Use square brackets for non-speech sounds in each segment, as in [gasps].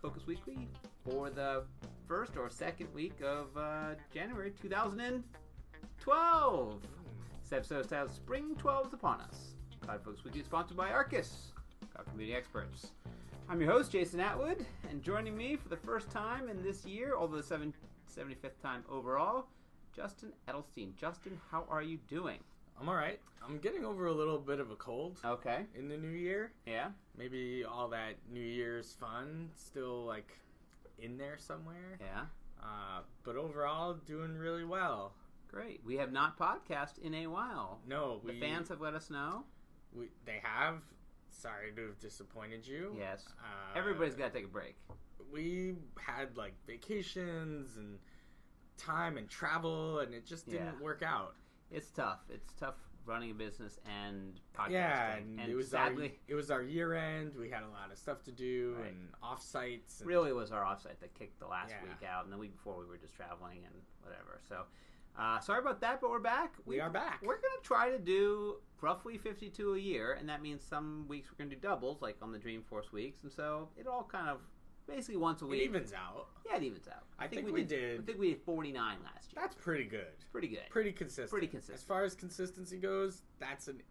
Focus Weekly for the first or second week of uh, January 2012. This episode is titled Spring 12 is Upon Us. Cloud Focus Weekly is sponsored by Arkus, Cloud Community Experts. I'm your host, Jason Atwood, and joining me for the first time in this year, although the seven, 75th time overall, Justin Edelstein. Justin, how are you doing? I'm all right. I'm getting over a little bit of a cold Okay. in the new year. Yeah. Maybe all that New Year's fun still like in there somewhere. Yeah. Uh, but overall, doing really well. Great. We have not podcast in a while. No, The fans have let us know. we they have. Sorry to have disappointed you. Yes. Uh, Everybody's got to take a break. We had like vacations and time and travel, and it just didn't Yeah. work out. It's tough. It's tough running a business and podcasting. Yeah, and, it was sadly, our, it was our year end. We had a lot of stuff to do Right. and off sites. really was our offsite that kicked the last Yeah. week out, and the week before we were just traveling and whatever. So, uh, sorry about that, but we're back. We are back. We're going to try to do roughly 52 a year, and that means some weeks we're going to do doubles, like on the Dreamforce weeks, and so it all kind of basically once a It week. evens out. yeah, it evens out. I think we did. I think we did 49 last year. That's pretty good. pretty good. Pretty consistent. Pretty consistent. As far as consistency goes, that's an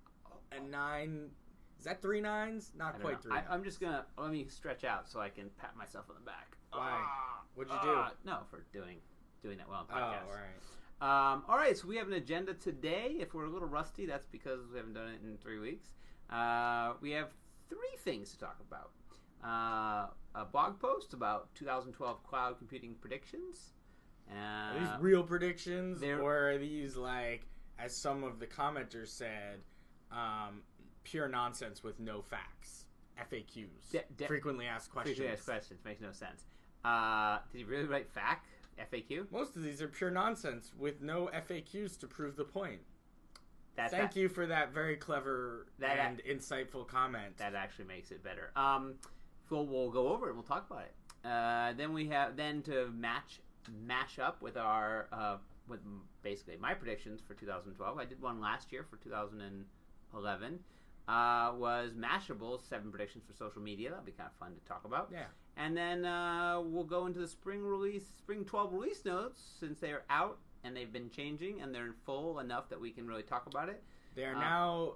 a nine. Is that three nines? Not I quite know. three. I, I'm just gonna let me stretch out so I can pat myself on the back. Why? Ah, What'd you do? No, for doing doing that well on oh, podcasts. all right. Um, all right, so we have an agenda today. If we're a little rusty, that's because we haven't done it in three weeks. Uh, we have three things to talk about. Uh, a blog post about 2012 cloud computing predictions. Uh, Are these real predictions, or are these like, as some of the commenters said, um, pure nonsense with no facts? FAQs, De- de- frequently asked questions. frequently asked questions makes no sense. Uh, did he really write FAQ? FAQ? Most of these are pure nonsense with no FAQs to prove the point. That, Thank that, you for that very clever That- and insightful comment. That actually makes it better. Um, we'll, we'll go over it. We'll talk about it. Uh, then we have then to match mash up with our uh, with basically my predictions for 2012. I did one last year for 2011. Uh, was Mashable seven predictions for social media. That'd be kind of fun to talk about. yeah. And then uh, we'll go into the spring release, spring 12 release notes since they are out and they've been changing and they're in full enough that we can really talk about it. They are Uh, now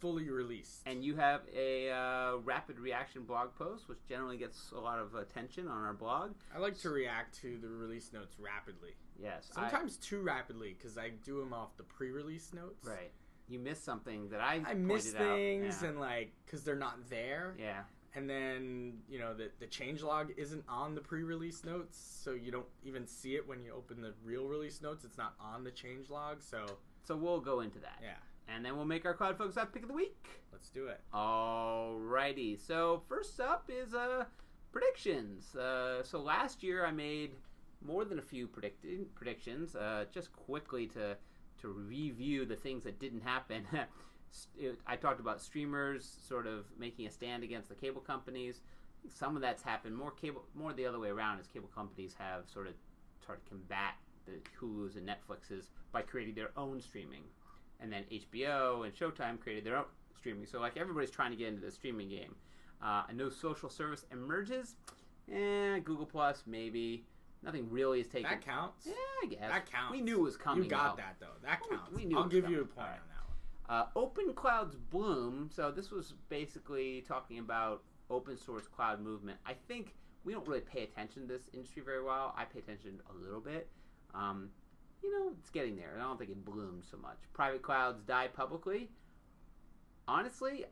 fully released. And you have a uh, rapid reaction blog post, which generally gets a lot of attention on our blog. I like to react to the release notes rapidly. Yes, I- Sometimes too rapidly because I do them off the pre-release notes. right. You missed something that I I miss things Yeah. and like because they're not there. yeah, And then you know the the change log isn't on the pre-release notes, so you don't even see it when you open the real release notes. It's not on the change log. So so we'll go into that. yeah, And then we'll make our Cloud Focus App Pick of the Week. let's do it. Alrighty. So first up is uh predictions. Uh, so last year I made more than a few predicted predictions. Uh, just quickly to to review the things that didn't happen. [laughs] It- I talked about streamers sort of making a stand against the cable companies. Some of that's happened more cable more the other way around as cable companies have sort of tried to combat the Hulu's and Netflixes by creating their own streaming and then HBO and Showtime created their own streaming. So like everybody's trying to get into the streaming game. Uh, I know social service emerges. Eh, Google Plus maybe. Nothing really is taken. That counts. Yeah, I guess That counts. We knew it was coming. You got though. that though. That counts. we knew I'll give coming. you a point Alright. on that one. Uh, open clouds bloom. So this was basically talking about open source cloud movement. I think we don't really pay attention to this industry very well. I pay attention a little bit. Um, you know, it's getting there. I don't think it bloomed so much. Private clouds die publicly. Honestly,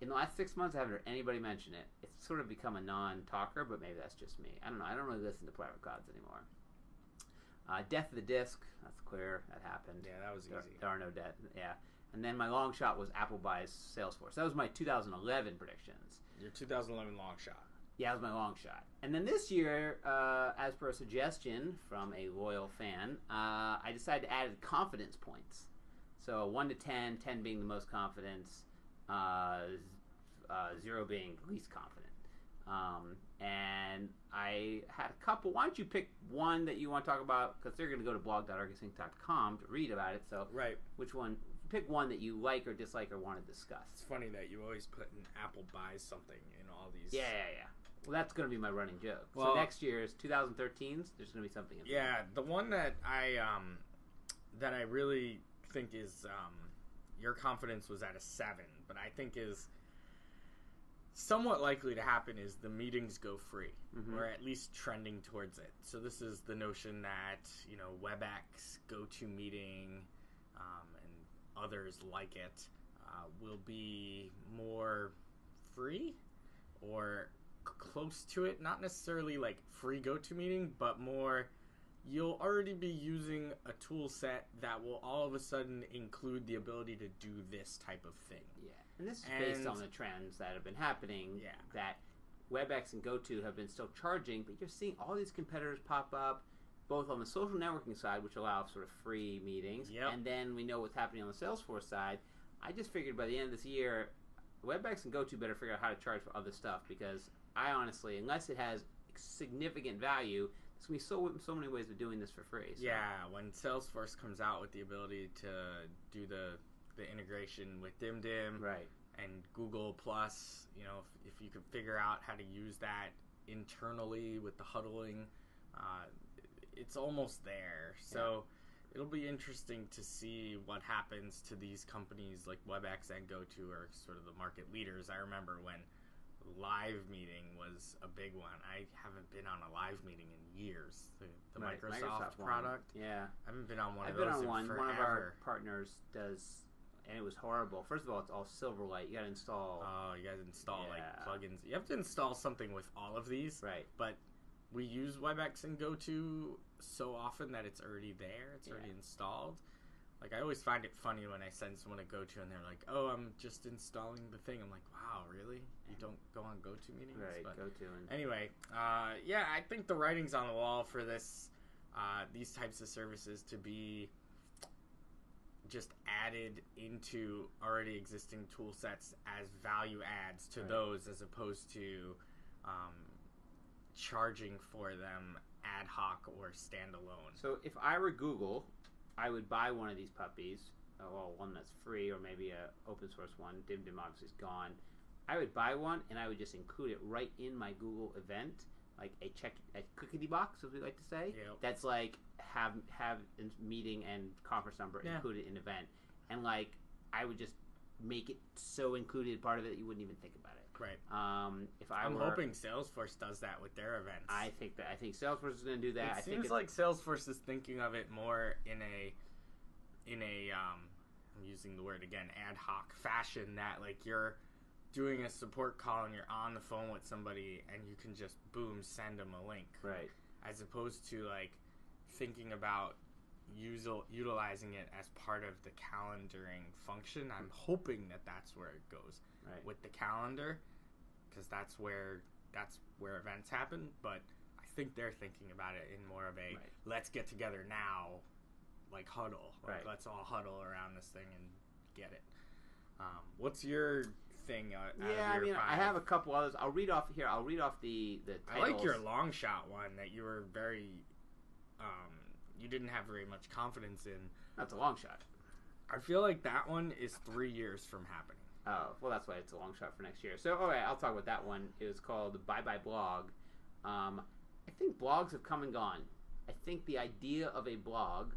in the last six months, I haven't heard anybody mention it. It's sort of become a non-talker, but maybe that's just me. I don't know. I don't really listen to private clouds anymore. Uh, death of the disk. That's clear. That happened. Yeah, that was There, easy. there are no debt. Yeah. And then my long shot was Apple buys Salesforce. That was my 2011 predictions. Your 2011 long shot. Yeah, that was my long shot. And then this year, uh, as per a suggestion from a loyal fan, uh, I decided to add confidence points. So 1 to 10, 10 being the most confidence, uh, uh, 0 being least confident. Um, and I had a couple. Why don't you pick one that you want to talk about? Because they're going to go to blog.arkusinc.com to read about it. So, Right. which one? Pick one that you like or dislike or want to discuss. It's funny that you always put an Apple buys something in all these. Yeah, yeah, yeah. Well, that's going to be my running joke. Well- so next year's 2013's, there's going to be something. In there. Yeah, the one that I um that I really think is um your confidence was at a seven, but I think is somewhat likely to happen is the meetings go free. Mhm. We're at least trending towards it. So this is the notion that you know WebEx, GoToMeeting, um, and others like it uh, will be more free or close to it. Not necessarily like free GoToMeeting, but more you'll already be using a tool set that will all of a sudden include the ability to do this type of thing. Yeah, and this is based on the trends that have been happening. Yeah. That WebEx and GoTo have been still charging, but you're seeing all these competitors pop up, both on the social networking side, which allow sort of free meetings, Yep. and then we know what's happening on the Salesforce side. I just figured by the end of this year, WebEx and GoTo better figure out how to charge for other stuff because I honestly, unless it has significant value, there's gonna be so so many ways of doing this for free. So. Yeah, when Salesforce comes out with the ability to do the the integration with DimDim Right. and Google Plus, you know, if, if you could figure out how to use that internally with the huddling, uh, it's almost there. So it'll be interesting to see what happens to these companies like WebEx and GoTo are sort of the market leaders. I remember when live meeting was a big one. I haven't been on a live meeting in years. The, the Right, Microsoft, one. product. Yeah. I haven't been on one I've of been those on in one. forever. One of our partners does, and it was horrible. First of all, it's all Silverlight. You got to install. Oh, you guys install Yeah. like plugins. You have to install something with all of these, right. but we use WebEx and GoTo so often that it's already there. It's already installed. Like I always find it funny when I send someone a GoTo and they're like, "Oh, I'm just installing the thing." I'm like, "Wow, really? You don't go on GoTo meetings?" Right. But Go to and anyway, uh, yeah, I think the writing's on the wall for this, uh, these types of services to be just added into already existing tool sets as value adds to Right. those, as opposed to um, charging for them ad hoc or standalone. So if I were Google, I would buy one of these puppies. uh, Well, one that's free or maybe a open source one. Dim obviously is gone. I would buy one and I would just include it right in my Google event, like a check a cookie box, as we like to say. Yep. That's like have have meeting and conference number Yeah. included in event, and like I would just make it so included part of it that you wouldn't even think about it. Right. Um, if I I'm were, hoping Salesforce does that with their events. I think that I think Salesforce is going to do that. it I think seems it's, like Salesforce is thinking of it more in a in a um I'm using the word again ad hoc fashion that like you're doing a support call and you're on the phone with somebody and you can just boom send them a link right. as opposed to like thinking about usil- utilizing it as part of the calendaring function. I'm hoping that that's where it goes Right. with the calendar because that's where that's where events happen but i think they're thinking about it in more of a Right. let's get together now like huddle like Right. let's all huddle around this thing and get it um, what's your thing uh, Yeah, I mean, I have a couple others. I'll read off here. I'll read off the the I like your long shot one that you were very um, you didn't have very much confidence in That's a long shot. i feel like that one is three years from happening Oh, well, that's why it's a long shot for next year. So, okay, I'll talk about that one. It was called Bye Bye Blog. Um, I think blogs have come and gone. I think the idea of a blog,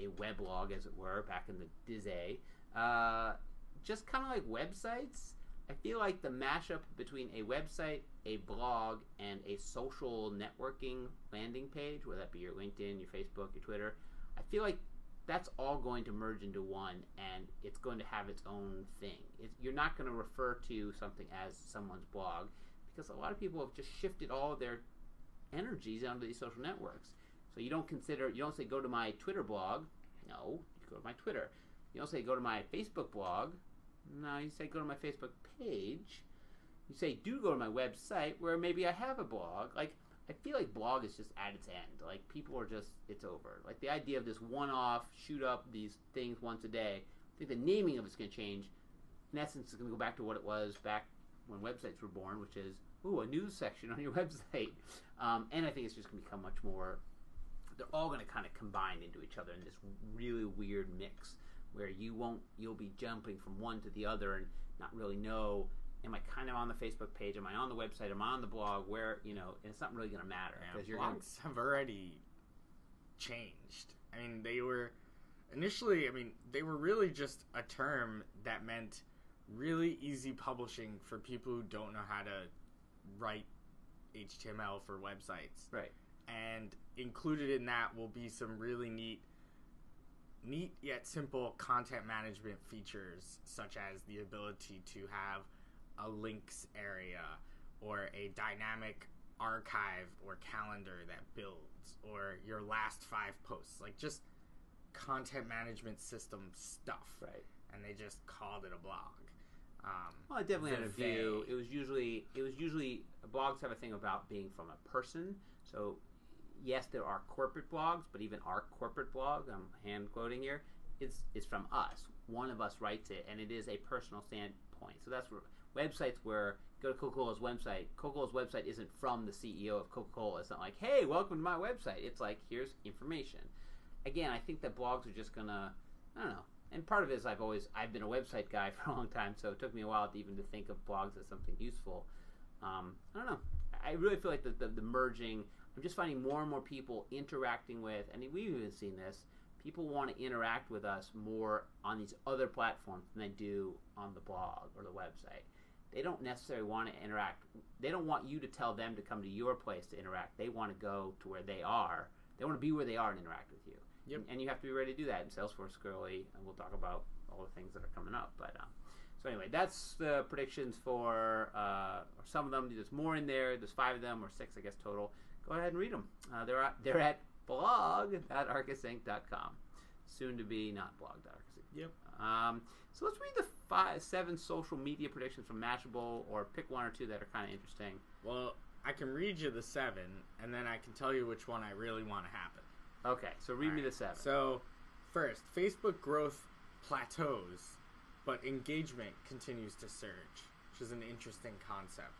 a weblog as it were, back in the Dizay, uh, just kind of like websites. I feel like the mashup between a website, a blog, and a social networking landing page, whether that be your LinkedIn, your Facebook, your Twitter, I feel like that's all going to merge into one and it's going to have its own thing. It, you're not going to refer to something as someone's blog because a lot of people have just shifted all their energies onto these social networks. So you don't consider, you don't say go to my Twitter blog. No, you go to my Twitter. You don't say go to my Facebook blog. No, you say go to my Facebook page. You say do go to my website where maybe I have a blog. Like I feel like blog is just at its end. Like people are just it's over. Like the idea of this one-off shoot up these things once a day. I think the naming of it's going to change. In essence, it's going to go back to what it was back when websites were born, which is ooh a news section on your [laughs] website. Um, and I think it's just going to become much more. They're all going to kind of combine into each other in this really weird mix where you won't you'll be jumping from one to the other and not really know am I kind of on the Facebook page? Am I on the website? Am I on the blog? Where you know, and it's not really going to matter Yeah, because going. blogs have already changed. I mean, they were initially. I mean, they were really just a term that meant really easy publishing for people who don't know how to write HTML for websites. Right. And included in that will be some really neat, neat yet simple content management features, such as the ability to have a links area or a dynamic archive or calendar that builds or your last five posts like just content management system stuff Right. and they just called it a blog um, Well, I definitely had a view. they. It was usually it was usually blogs have a thing about being from a person. So yes, there are corporate blogs, but even our corporate blog, I'm hand quoting here, is is from us. One of us writes it, and it is a personal standpoint. So that's where websites where go to Coca-Cola's website. Coca-Cola's website isn't from the CEO of Coca-Cola. It's not like, hey, welcome to my website. It's like here's information. Again, I think that blogs are just gonna, I don't know. And part of it is I've always I've been a website guy [laughs] for a long time, so it took me a while to even to think of blogs as something useful. Um, I don't know. I really feel like the, the, the merging. I'm just finding more and more people interacting with, and we've even seen this. People want to interact with us more on these other platforms than they do on the blog or the website. They don't necessarily want to interact. They don't want you to tell them to come to your place to interact. They want to go to where they are. They want to be where they are and interact with you. Yep. And, and you have to be ready to do that in Salesforce Curly, and we'll talk about all the things that are coming up. But um, so anyway, that's the predictions for uh, or some of them. There's more in there. There's five of them or six, I guess, total. Go ahead and read them. Uh, they're at, they're at blog.arkusinc.com. Soon to be not blog.arkusinc. Yep. Um, so let's read the five, seven social media predictions from Mashable, or pick one or two that are kind of interesting. well i can read you the seven and then i can tell you which one i really want to happen Okay, so read me Alright, the seven. So, first, Facebook growth plateaus, but engagement continues to surge, which is an interesting concept.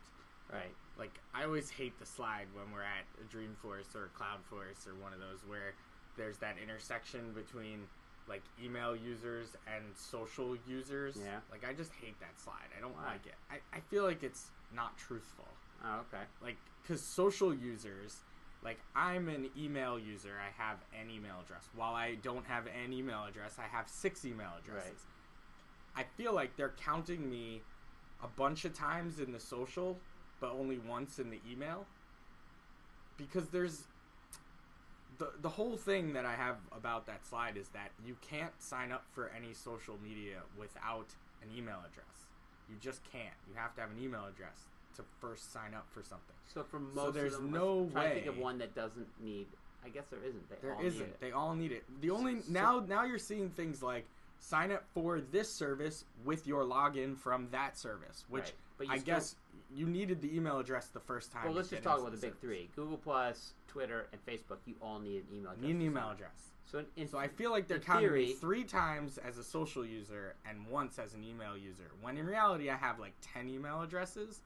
right. Like, I always hate the slide when we're at a Dreamforce or a Cloudforce or one of those where there's that intersection between like email users and social users. Yeah. Like, I just hate that slide. I don't Why? like it. I, I feel like it's not truthful Oh, okay. like because social users like i'm an email user i have an email address while i don't have an email address i have six email addresses Right. i feel like they're counting me a bunch of times in the social but only once in the email because there's the, the whole thing that i have about that slide is that you can't sign up for any social media without an email address you just can't you have to have an email address to first sign up for something So for most So there's of them, no try to think of one that doesn't need. I guess there isn't. They There all need isn't. it. They all need it. The only So- now now you're seeing things like sign up for this service with your login from that service, which Right. But you I still- guess you needed the email address the first time. Well, let's just talk about the big three: Google Plus, Twitter, and Facebook. You all need an email address. Need an email address. So, in, in, So I feel like they're in counting me three times as a social user and once as an email user. When in reality, I have like ten email addresses,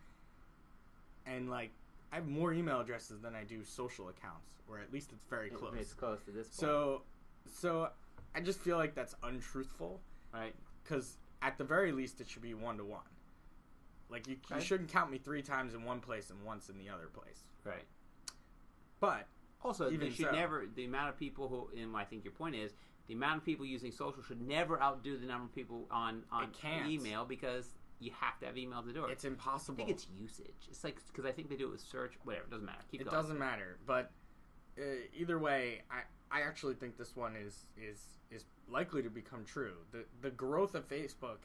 and like I have more email addresses than I do social accounts, or at least it's very close. It's close to this point. So, so I just feel like that's untruthful. right. because at the very least it should be one to one. Like you, you shouldn't count me three times in one place and once in the other place. Right. But Also, Even they should so. never. The amount of people who, and I think your point is, the amount of people using social should never outdo the number of people on on It can't. email because you have to have email to do it. it's impossible. I impossible. think it's usage. It's like because I think they do it with search. Whatever, it doesn't matter. Keep it going. doesn't matter. But uh, either way, I I actually think this one is is is likely to become true. The the growth of Facebook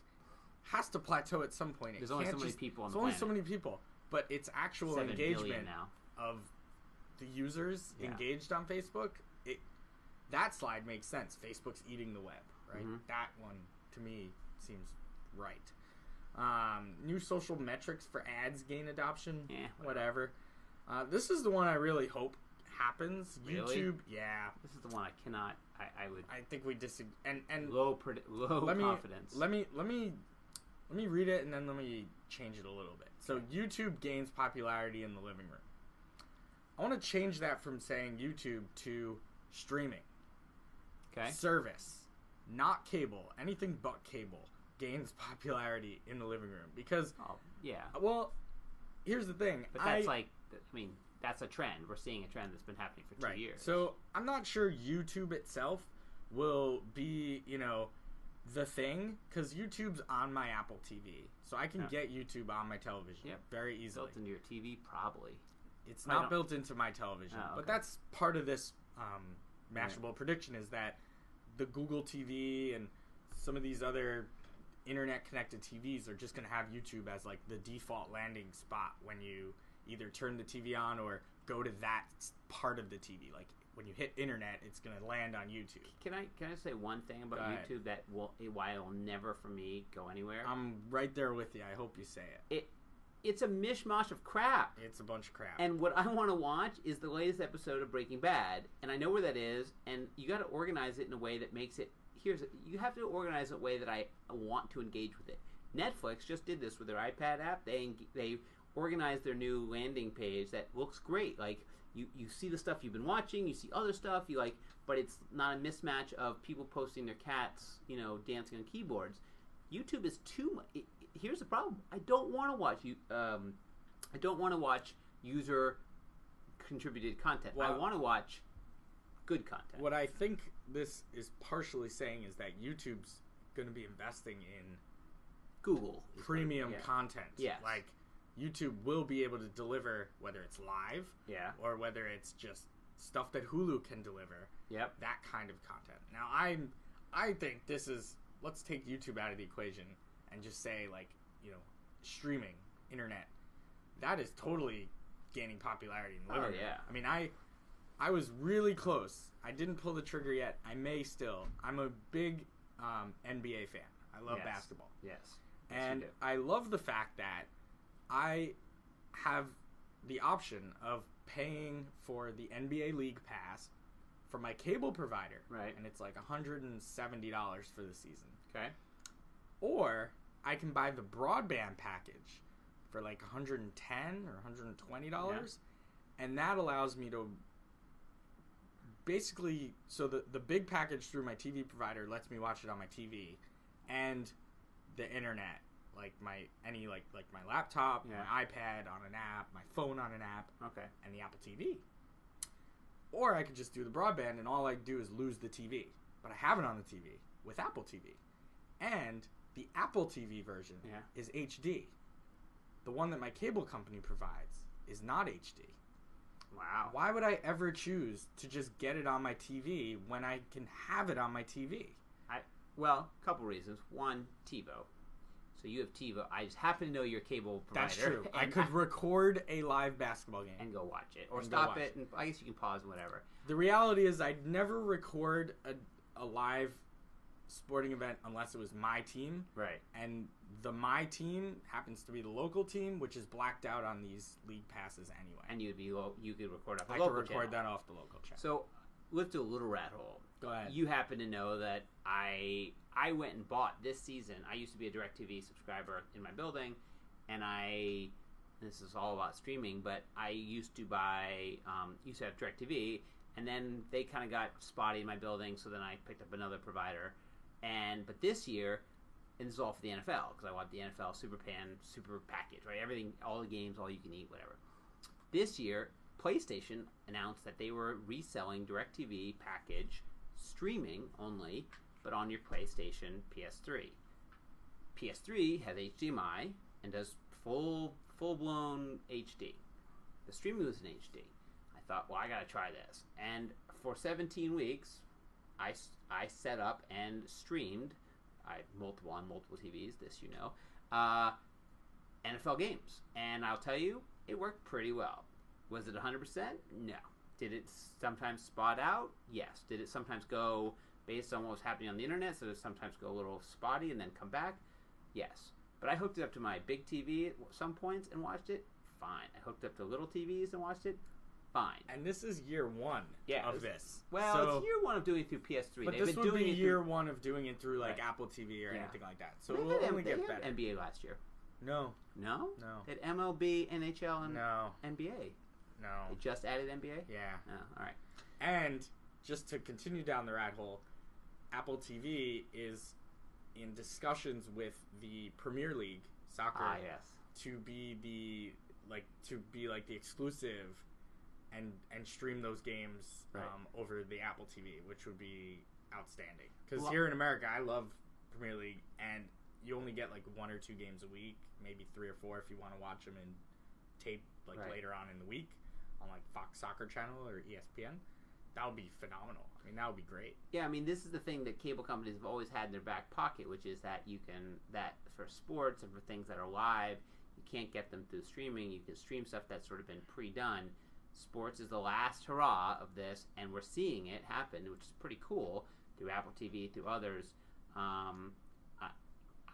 has to plateau at some point. It There's only so many just- people on There's the only planet. so many people, but its actual Seven engagement now. of the users Yeah. engaged on Facebook, it that slide makes sense. Facebook's eating the web, right? Mhm. That one to me seems right. Um, new social metrics for ads gain adoption. Yeah, whatever. Uh, this is the one I really hope happens. Really? YouTube, yeah. This is the one I cannot. I, I would I think we disagree. And and low predi- low let me confidence. let me let me let me read it and then let me change it a little bit. So YouTube gains popularity in the living room. I want to change that from saying YouTube to streaming okay. service, not cable, anything but cable. gains [laughs] popularity in the living room because Oh, yeah. well, here's the thing. But that's I, like, I mean, that's a trend. We're seeing a trend that's been happening for two right. years. So I'm not sure YouTube itself will be, you know, the thing because YouTube's on my Apple TV, so I can Yeah. get YouTube on my television Yep. very easily. built into your TV, probably. It's not built into my television, Oh, but that's part of this um, Mashable prediction is that the Google TV and some of these other internet connected TVs are just going to have YouTube as like the default landing spot when you either turn the TV on or go to that part of the TV. Like when you hit internet, it's going to land on YouTube. Can I can I say one thing about Go ahead. YouTube that will why it will never for me go anywhere? I'm right there with you. I hope you say it. it it's a mishmash of crap. It's a bunch of crap. And what I want to watch is the latest episode of Breaking Bad, and I know where that is. And you got to organize it in a way that makes it. Here's you have to organize it in a way that I want to engage with it. Netflix just did this with their iPad app. They they organized their new landing page that looks great. Like you you see the stuff you've been watching, you see other stuff you like, but it's not a mismatch of people posting their cats, you know, dancing on keyboards. YouTube is too much. Here's the problem. I don't want to watch you. Um, I don't want to watch user contributed content. Well, I want to watch good content. what I think this is partially saying is that YouTube's going to be investing in Google premium yeah. content. Yeah, Like YouTube will be able to deliver whether it's live Yeah. or whether it's just stuff that Hulu can deliver, Yep. that kind of content. Now I'm I think this is let's take YouTube out of the equation and just say like, you know, streaming, internet. That is totally gaining popularity in the Oh, yeah. I mean I I was really close. I didn't pull the trigger yet. I may still. I'm a big um, NBA fan. I love Yes. basketball. Yes. Yes, And. I love the fact that I have the option of paying for the NBA League Pass for my cable provider. Right. And it's like $170 for the season. Okay. Or I can buy the broadband package for like 110 or $120. And that allows me to basically so the the big package through my TV provider lets me watch it on my TV and the internet like my any like like my laptop, Yeah. my iPad on an app, my phone on an app Okay. and the Apple TV. Or I could just do the broadband and all I do is lose the TV. But I have it on the TV with Apple TV. And the Apple TV version Yeah. is HD. The one that my cable company provides is not HD. Wow. Why would I ever choose to just get it on my TV when I can have it on my TV? I well, a couple reasons. One, TiVo. So you have TiVo. I just happen to know your cable provider. That's true. [laughs] I could record a live basketball game. and go watch it or stop it, and I guess you can pause and whatever. The reality is, I'd never record a, a live sporting event unless it was my team, Right. and the my team happens to be the local team, which is blacked out on these league passes anyway. And you'd be lo- you could record off the I could record channel. that off the local channel. So let's do a little rat hole. Go ahead. You happen to know that I I went and bought this season. I used to be a DirecTV subscriber in my building, and I this is all about streaming. But I used to buy um, used to have DirecTV, and then they kind of got spotty in my building. So then I picked up another provider, and but this year. And this is all for the NFL because I want the NFL Super Pan Super Package, right? Everything, all the games, all you can eat, whatever. This year, PlayStation announced that they were reselling DirecTV package streaming only, but on your PlayStation PS3. PS3 has HDMI and does full full blown HD. The streaming was in HD. I thought, well, I gotta try this. And for 17 weeks, I, I set up and streamed. I multiple on multiple TVs. This you know, uh, NFL games, and I'll tell you, it worked pretty well. Was it 100%? No. Did it sometimes spot out? Yes. Did it sometimes go based on what was happening on the internet? So it sometimes go a little spotty and then come back? Yes. But I hooked it up to my big TV at some points and watched it. Fine. I hooked up to little TVs and watched it. Fine. and this is year one Yeah, of this-. Well, so, it's year one of doing it through PS3. but They've this been would doing be year through, one of doing it through like Right. Apple TV or Yeah. anything like that. So They it had will M- only get better. NBA last year. No, No? no, They had MLB, NHL, and no, NBA. no. They just added NBA? Yeah. Oh, all right. And just to continue down the rat hole, Apple TV is in discussions with the Premier League soccer Ah, yes. to be the like to be like the exclusive and and stream those games Right. um, over the Apple TV, which would be outstanding. Because Well- here in America, I love Premier League, and you only get like one or two games a week, maybe three or four if you want to watch them in tape like Right. later on in the week on like Fox Soccer Channel or ESPN. That would be phenomenal. I mean, that would be great. Yeah, I mean, this is the thing that cable companies have always had in their back pocket, which is that you can that for sports and for things that are live, you can't get them through streaming. You can stream stuff that's sort of been pre-done. Sports is the last hurrah of this, and we're seeing it happen, which is pretty cool through Apple TV, through others. Um, I,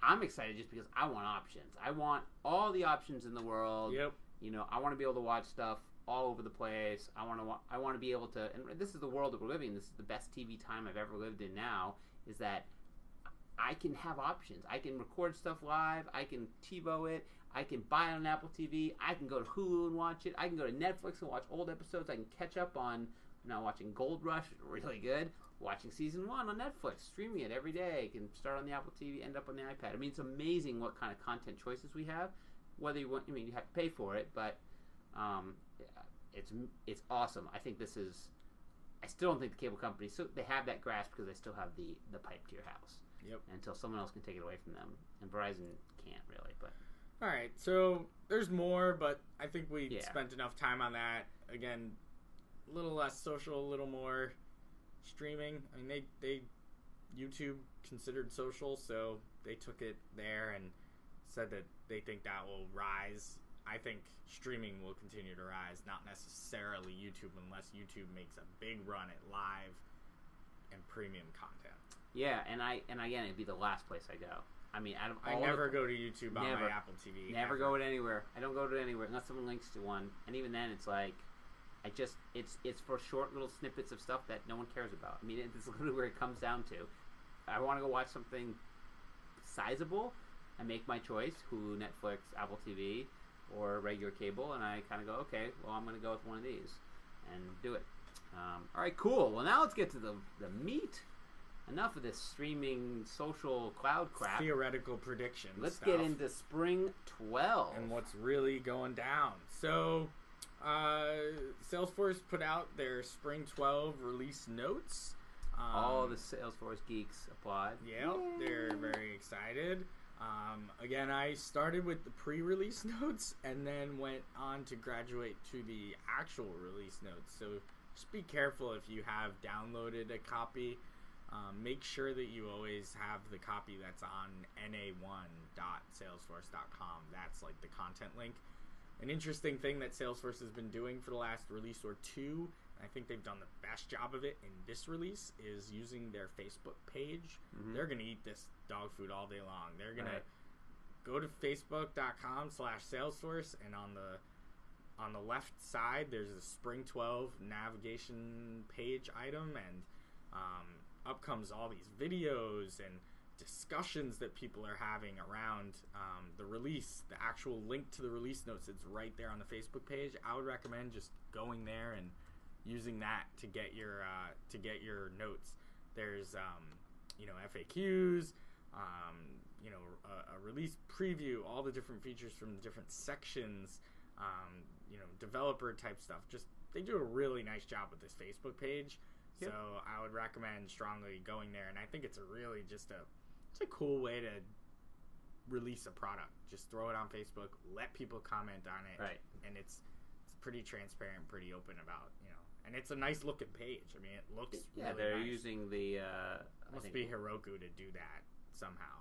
I'm excited just because I want options. I want all the options in the world. Yep. You know, I want to be able to watch stuff all over the place. I want to. I want to be able to. And this is the world that we're living. in. This is the best TV time I've ever lived in. Now is that I can have options. I can record stuff live. I can TiVo it. I can buy it on Apple TV. I can go to Hulu and watch it. I can go to Netflix and watch old episodes. I can catch up on. Now watching Gold Rush, really good. Watching season one on Netflix, streaming it every day. Can start on the Apple TV, end up on the iPad. I mean, it's amazing what kind of content choices we have. Whether you want, I mean, you have to pay for it, but um, it's it's awesome. I think this is. I still don't think the cable companies so they have that grasp because they still have the the pipe to your house. Yep. Until someone else can take it away from them, and Verizon can't really. But All right, so there's more, but I think we Yeah. spent enough time on that. Again, a little less social, a little more streaming. I mean, they they YouTube considered social, so they took it there and said that they think that will rise. I think streaming will continue to rise, not necessarily YouTube, unless YouTube makes a big run at live and premium content. yeah, and I and again, it'd be the last place I go. I mean, out of I never the, go to YouTube on Never. my Apple TV. never ever. go it anywhere. I don't go to anywhere unless someone links to one, and even then, it's like. I just it's it's for short little snippets of stuff that no one cares about. I mean, it's [laughs] literally where it comes down to. I want to go watch something sizable. I make my choice: Hulu, Netflix, Apple TV, or regular cable, and I kind of go, okay, well, I'm going to go with one of these and do it. Um, all right, cool. Well, now let's get to the the meat. Enough of this streaming social cloud crap. theoretical predictions. Let's stuff. get into spring 12. and what's really going down. So, uh, Salesforce put out their Spring 12 release notes. Um, all the Salesforce geeks applaud. yeah, they're very excited. Um, again, I started with the pre-release [laughs] notes and then went on to graduate to the actual release notes. So just be careful if you have downloaded a copy. Um, make sure that you always have the copy that's on na1.salesforce.com. That's like the content link. An interesting thing that Salesforce has been doing for the last release or two, I think they've done the best job of it in this release, is using their Facebook page. Mhm. They're going to eat this dog food all day long. They're going Right. to go to facebook.com slash salesforce and on the on the left side there's a spring 12 navigation page item and um, up comes all these videos and discussions that people are having around um, the release the actual link to the release notes it's right there on the facebook page i would recommend just going there and using that to get your uh, to get your notes. There's um, you know faqs um, you know a, a release preview all the different features from the different sections um, you know developer type stuff. Just they do a really nice job with this facebook page. Yep. so i would recommend strongly going there and i think it's a really just a it's a cool way to release a product. Just throw it on facebook let people comment on it. Right. and it's it's pretty transparent pretty open about and it's a nice looking page i mean it looks Yeah, really they're nice. using the. Uh, Must be Heroku to do that somehow.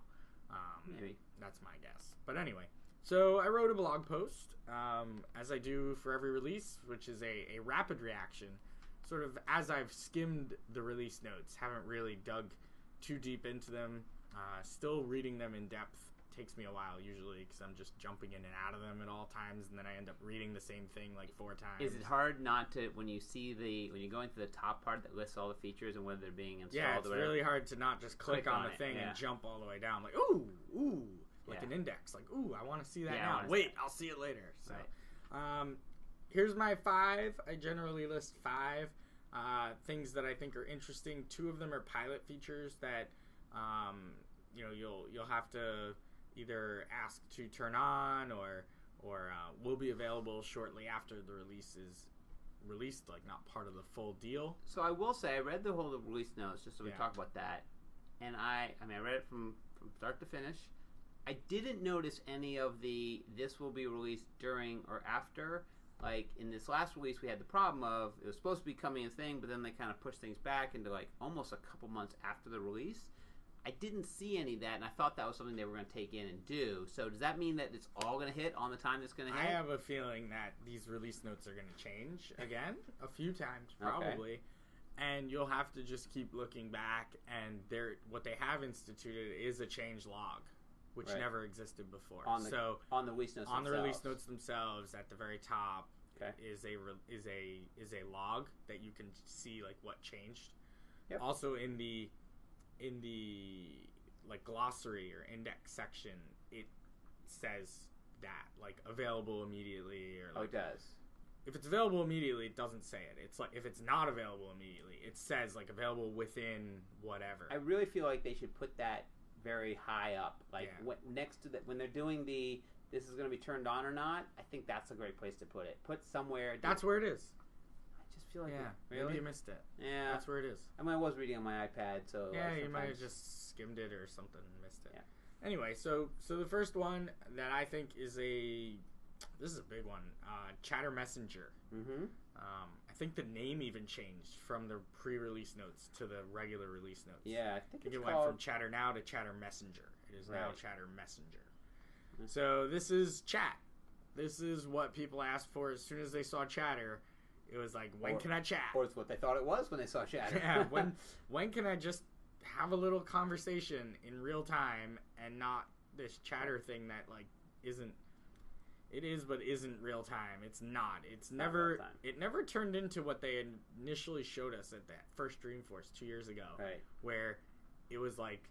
Um, Maybe. That's my guess. But anyway, so I wrote a blog post, um, as I do for every release, which is a, a rapid reaction, sort of as I've skimmed the release notes, haven't really dug too deep into them, uh, still reading them in depth. Takes me a while usually because I'm just jumping in and out of them at all times, and then I end up reading the same thing like four times. Is it hard not to when you see the when you go into the top part that lists all the features and whether they're being installed? Yeah, it's really hard to not just click, Click on, on the thing yeah. and jump all the way down. Like, ooh, ooh, like Yeah. an index. Like, ooh, I want to see that Yeah, now. Wait. I'll see it later. So, Right. um, here's my five. I generally list five uh, things that I think are interesting. Two of them are pilot features that um, you know you'll you'll have to either ask to turn on or or uh, will be available shortly after the release is released, like not part of the full deal. So I will say I read the whole release notes just so we Yeah. talk about that, and I I mean I read it from from start to finish. I didn't notice any of the this will be released during or after. Like in this last release, we had the problem of it was supposed to be coming a thing, but then they kind of pushed things back into like almost a couple months after the release. I didn't see any of that, and I thought that was something they were going to take in and do. So does that mean that it's all going to hit on the time that's going to I have a feeling that these release notes are going to change again a few times, probably. Okay. And you'll have to just keep looking back, and there, what they have instituted is a change log, which Right. never existed before. On the so on the release notes on the release themselves. notes themselves, at the very top, Okay. is a re- is a is a log that you can see like what changed. Yep. Also in the in the like glossary or index section, it says that like available immediately or Oh, like it does. if it's available immediately, it doesn't say it. It's like if it's not available immediately, it says like available within whatever. I really feel like they should put that very high up, like Yeah. wh- next to that when they're doing the this is going to be turned on or not. I think that's a great place to put it. Put somewhere. That's where it is. I feel like yeah, it- maybe really. you missed it. yeah, That's where it is. I mean, I was reading on my iPad, so Yeah, uh, you might have just skimmed it or something, and missed it. Yeah. Anyway, so so the first one that I think is a this is a big one. Uh, Chatter Messenger. Mm-hmm. Um, I think the name even changed from the pre-release notes to the regular release notes. Yeah, I I think think it's it went called. from Chatter Now to Chatter Messenger. It is now Chatter Messenger. Mhm. So this is chat. This is what people asked for as soon as they saw Chatter. It was like, when Or- can I chat? or it's what they thought it was when they saw Chatter. [laughs] yeah, when [laughs] when can I just have a little conversation in real time and not this chatter thing that like isn't it is but isn't real time. It's not. It's not never it never turned into what they initially showed us at that first Dreamforce 2 years ago right. where it was like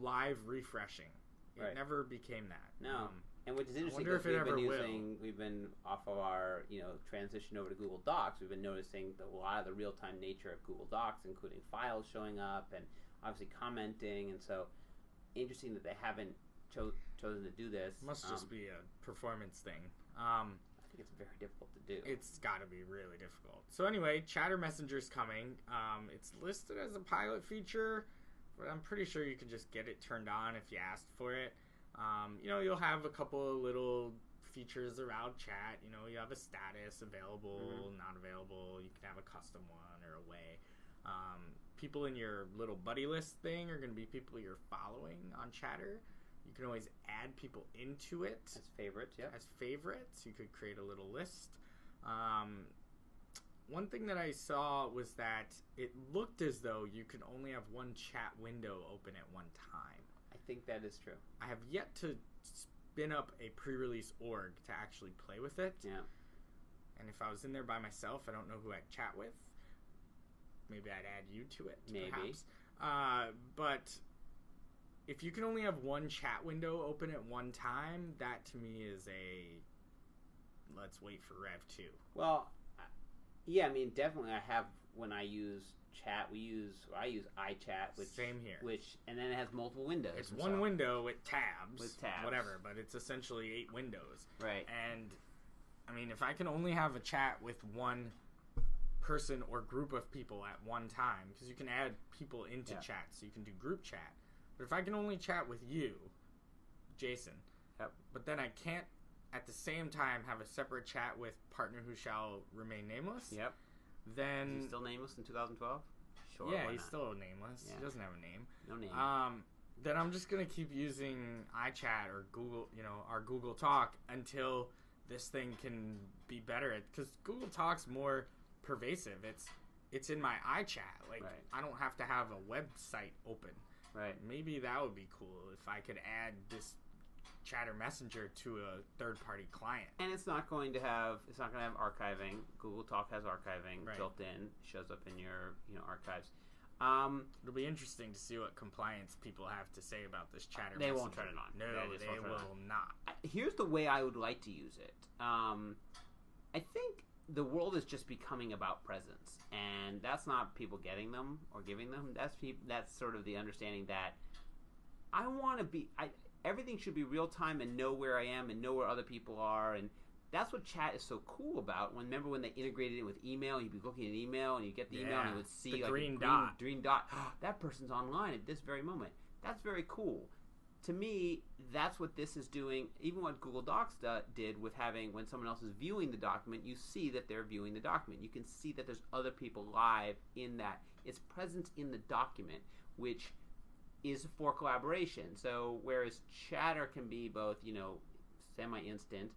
live refreshing. It Right. never became that. No. Um, And which is interesting because we've been ever will. using, we've been off of our, you know, transition over to Google Docs. We've been noticing a lot of the real time nature of Google Docs, including files showing up and obviously commenting. And so, interesting that they haven't cho- chosen to do this. must just Um, be a performance thing. Um, I think it's very difficult to do. It's got to be really difficult. So anyway, Chatter Messenger's coming. Um, it's listed as a pilot feature, but I'm pretty sure you can just get it turned on if you asked for it. Um, you know, you'll have a couple of little features around chat. You know, you have a status available, not available. You can have a custom one or a way. Um, people in your little buddy list thing are going to be people you're following on Chatter. You can always add people into it as favorites, yeah. as favorites. You could create a little list. Um, one thing that I saw was that it looked as though you could only have one chat window open at one time. I think that is true. I have yet to spin up a pre-release org to actually play with it. Yeah. And if I was in there by myself, I don't know who I'd chat with. Maybe I'd add you to it, Maybe. perhaps. Uh, but if you can only have one chat window open at one time, that to me is a let's wait for Rev 2. Well, yeah, I mean, definitely. I have when I use chat. We use I use iChat, which Same here. which and then it has multiple windows. It's one so- window with tabs, With tabs. whatever, but it's essentially eight windows. right? And I mean, if I can only have a chat with one person or group of people at one time, because you can add people into Yeah. chat, so you can do group chat. But if I can only chat with you, Jason, Yep. but then I can't at the same time have a separate chat with partner who shall remain nameless, Yep. Then Is he still nameless in 2012? Sure. yeah, he's not? still nameless. Yeah. He doesn't have a name. no name. Um, then I'm just gonna keep using iChat or Google, you know, our Google Talk until this thing can be better. Because Google Talk's more pervasive. It's it's in my iChat. Like Right. I don't have to have a website open. right. Maybe that would be cool if I could add this Chatter Messenger to a third party client. And it's not going to have it's not going to have archiving. Google Talk has archiving Right. built in. Shows up in your you know archives. Um, It'll be interesting to see what compliance people have to say about this Chatter. They won't turn it on. No, They they won't turn it will not. Here's the way I would like to use it. Um, I think the world is just becoming about presence, and that's not people getting them or giving them. That's that's sort of the understanding that I want to be. I everything should be real time and know where I am and know where other people are and. That's what chat is so cool about. When remember when they integrated it with email, you'd be looking at email and you get the email and Yeah, you would see like a green green dot. green dot. [gasps] that person's online at this very moment. That's very cool. To me, that's what this is doing. Even what Google Docs do, did with having when someone else is viewing the document, you see that they're viewing the document. You can see that there's other people live in that. It's presence in the document, which is for collaboration. So whereas chatter can be both, you know, semi-instant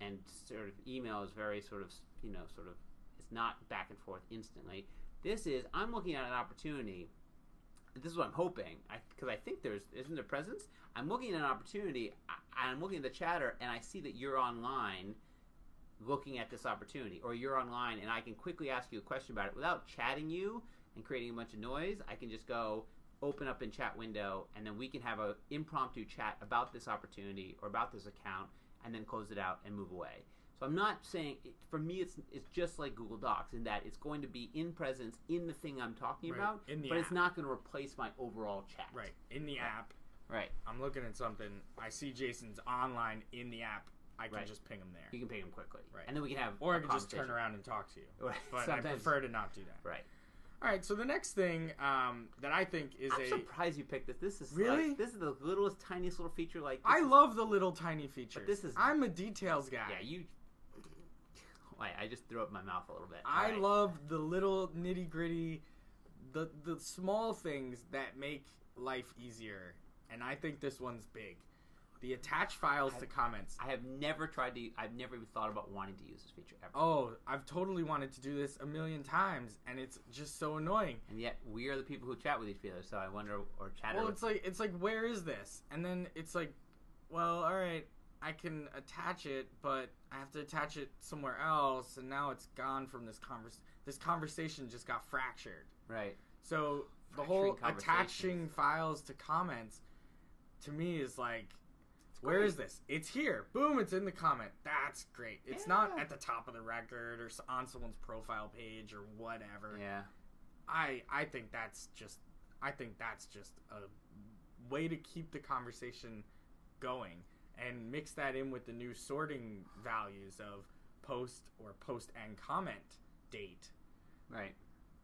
and sort of email is very sort of, you know, sort of it's not back and forth instantly. This is I'm looking at an opportunity. This is what I'm hoping, because I, think there's isn't there presence. I'm looking at an opportunity. I, I'm looking at the chatter, and I see that you're online, looking at this opportunity, or you're online, and I can quickly ask you a question about it without chatting you and creating a bunch of noise. I can just go open up in chat window, and then we can have an impromptu chat about this opportunity or about this account, and then close it out and move away. So I'm not saying for me it's it's just like Google Docs in that it's going to be in presence in the thing I'm talking Right, about, but it's not going to replace my overall chat. Right. In the app, Right. I'm looking at something. I see Jason's online in the app. I can Right. just ping him there. You can ping them quickly, Right. and then we can have Or I can just turn around and talk to you. [laughs] Right. But I prefer to not do that. Right. All right, so the next thing um, that I think is I'm a. surprised you picked this. This is Really? like, this is the littlest, tiniest little feature. Like I is- love the little tiny features. this is- I'm a details guy. Yeah, you. [laughs] Wait, I just threw up my mouth a little bit. I Alright. love the little nitty gritty, the the small things that make life easier, and I think this one's big. The attach files to comments. I have never tried to. I've never even thought about wanting to use this feature ever. Oh, I've totally wanted to do this a million times, and it's just so annoying. And yet we are the people who chat with each other. So I wonder, or chat. Well, it's like it's like where is this? And then it's like, well, all right, I can attach it, but I have to attach it somewhere else, and now it's gone from this convers. This conversation just got fractured. right. So the whole attaching files to comments, to me, is like, where great. is this? It's here. Boom! It's in the comment. That's great. It's not at the top of the record or on someone's profile page or whatever. Yeah. I I think that's just I think that's just a way to keep the conversation going and mix that in with the new sorting values of post or post and comment date. Right.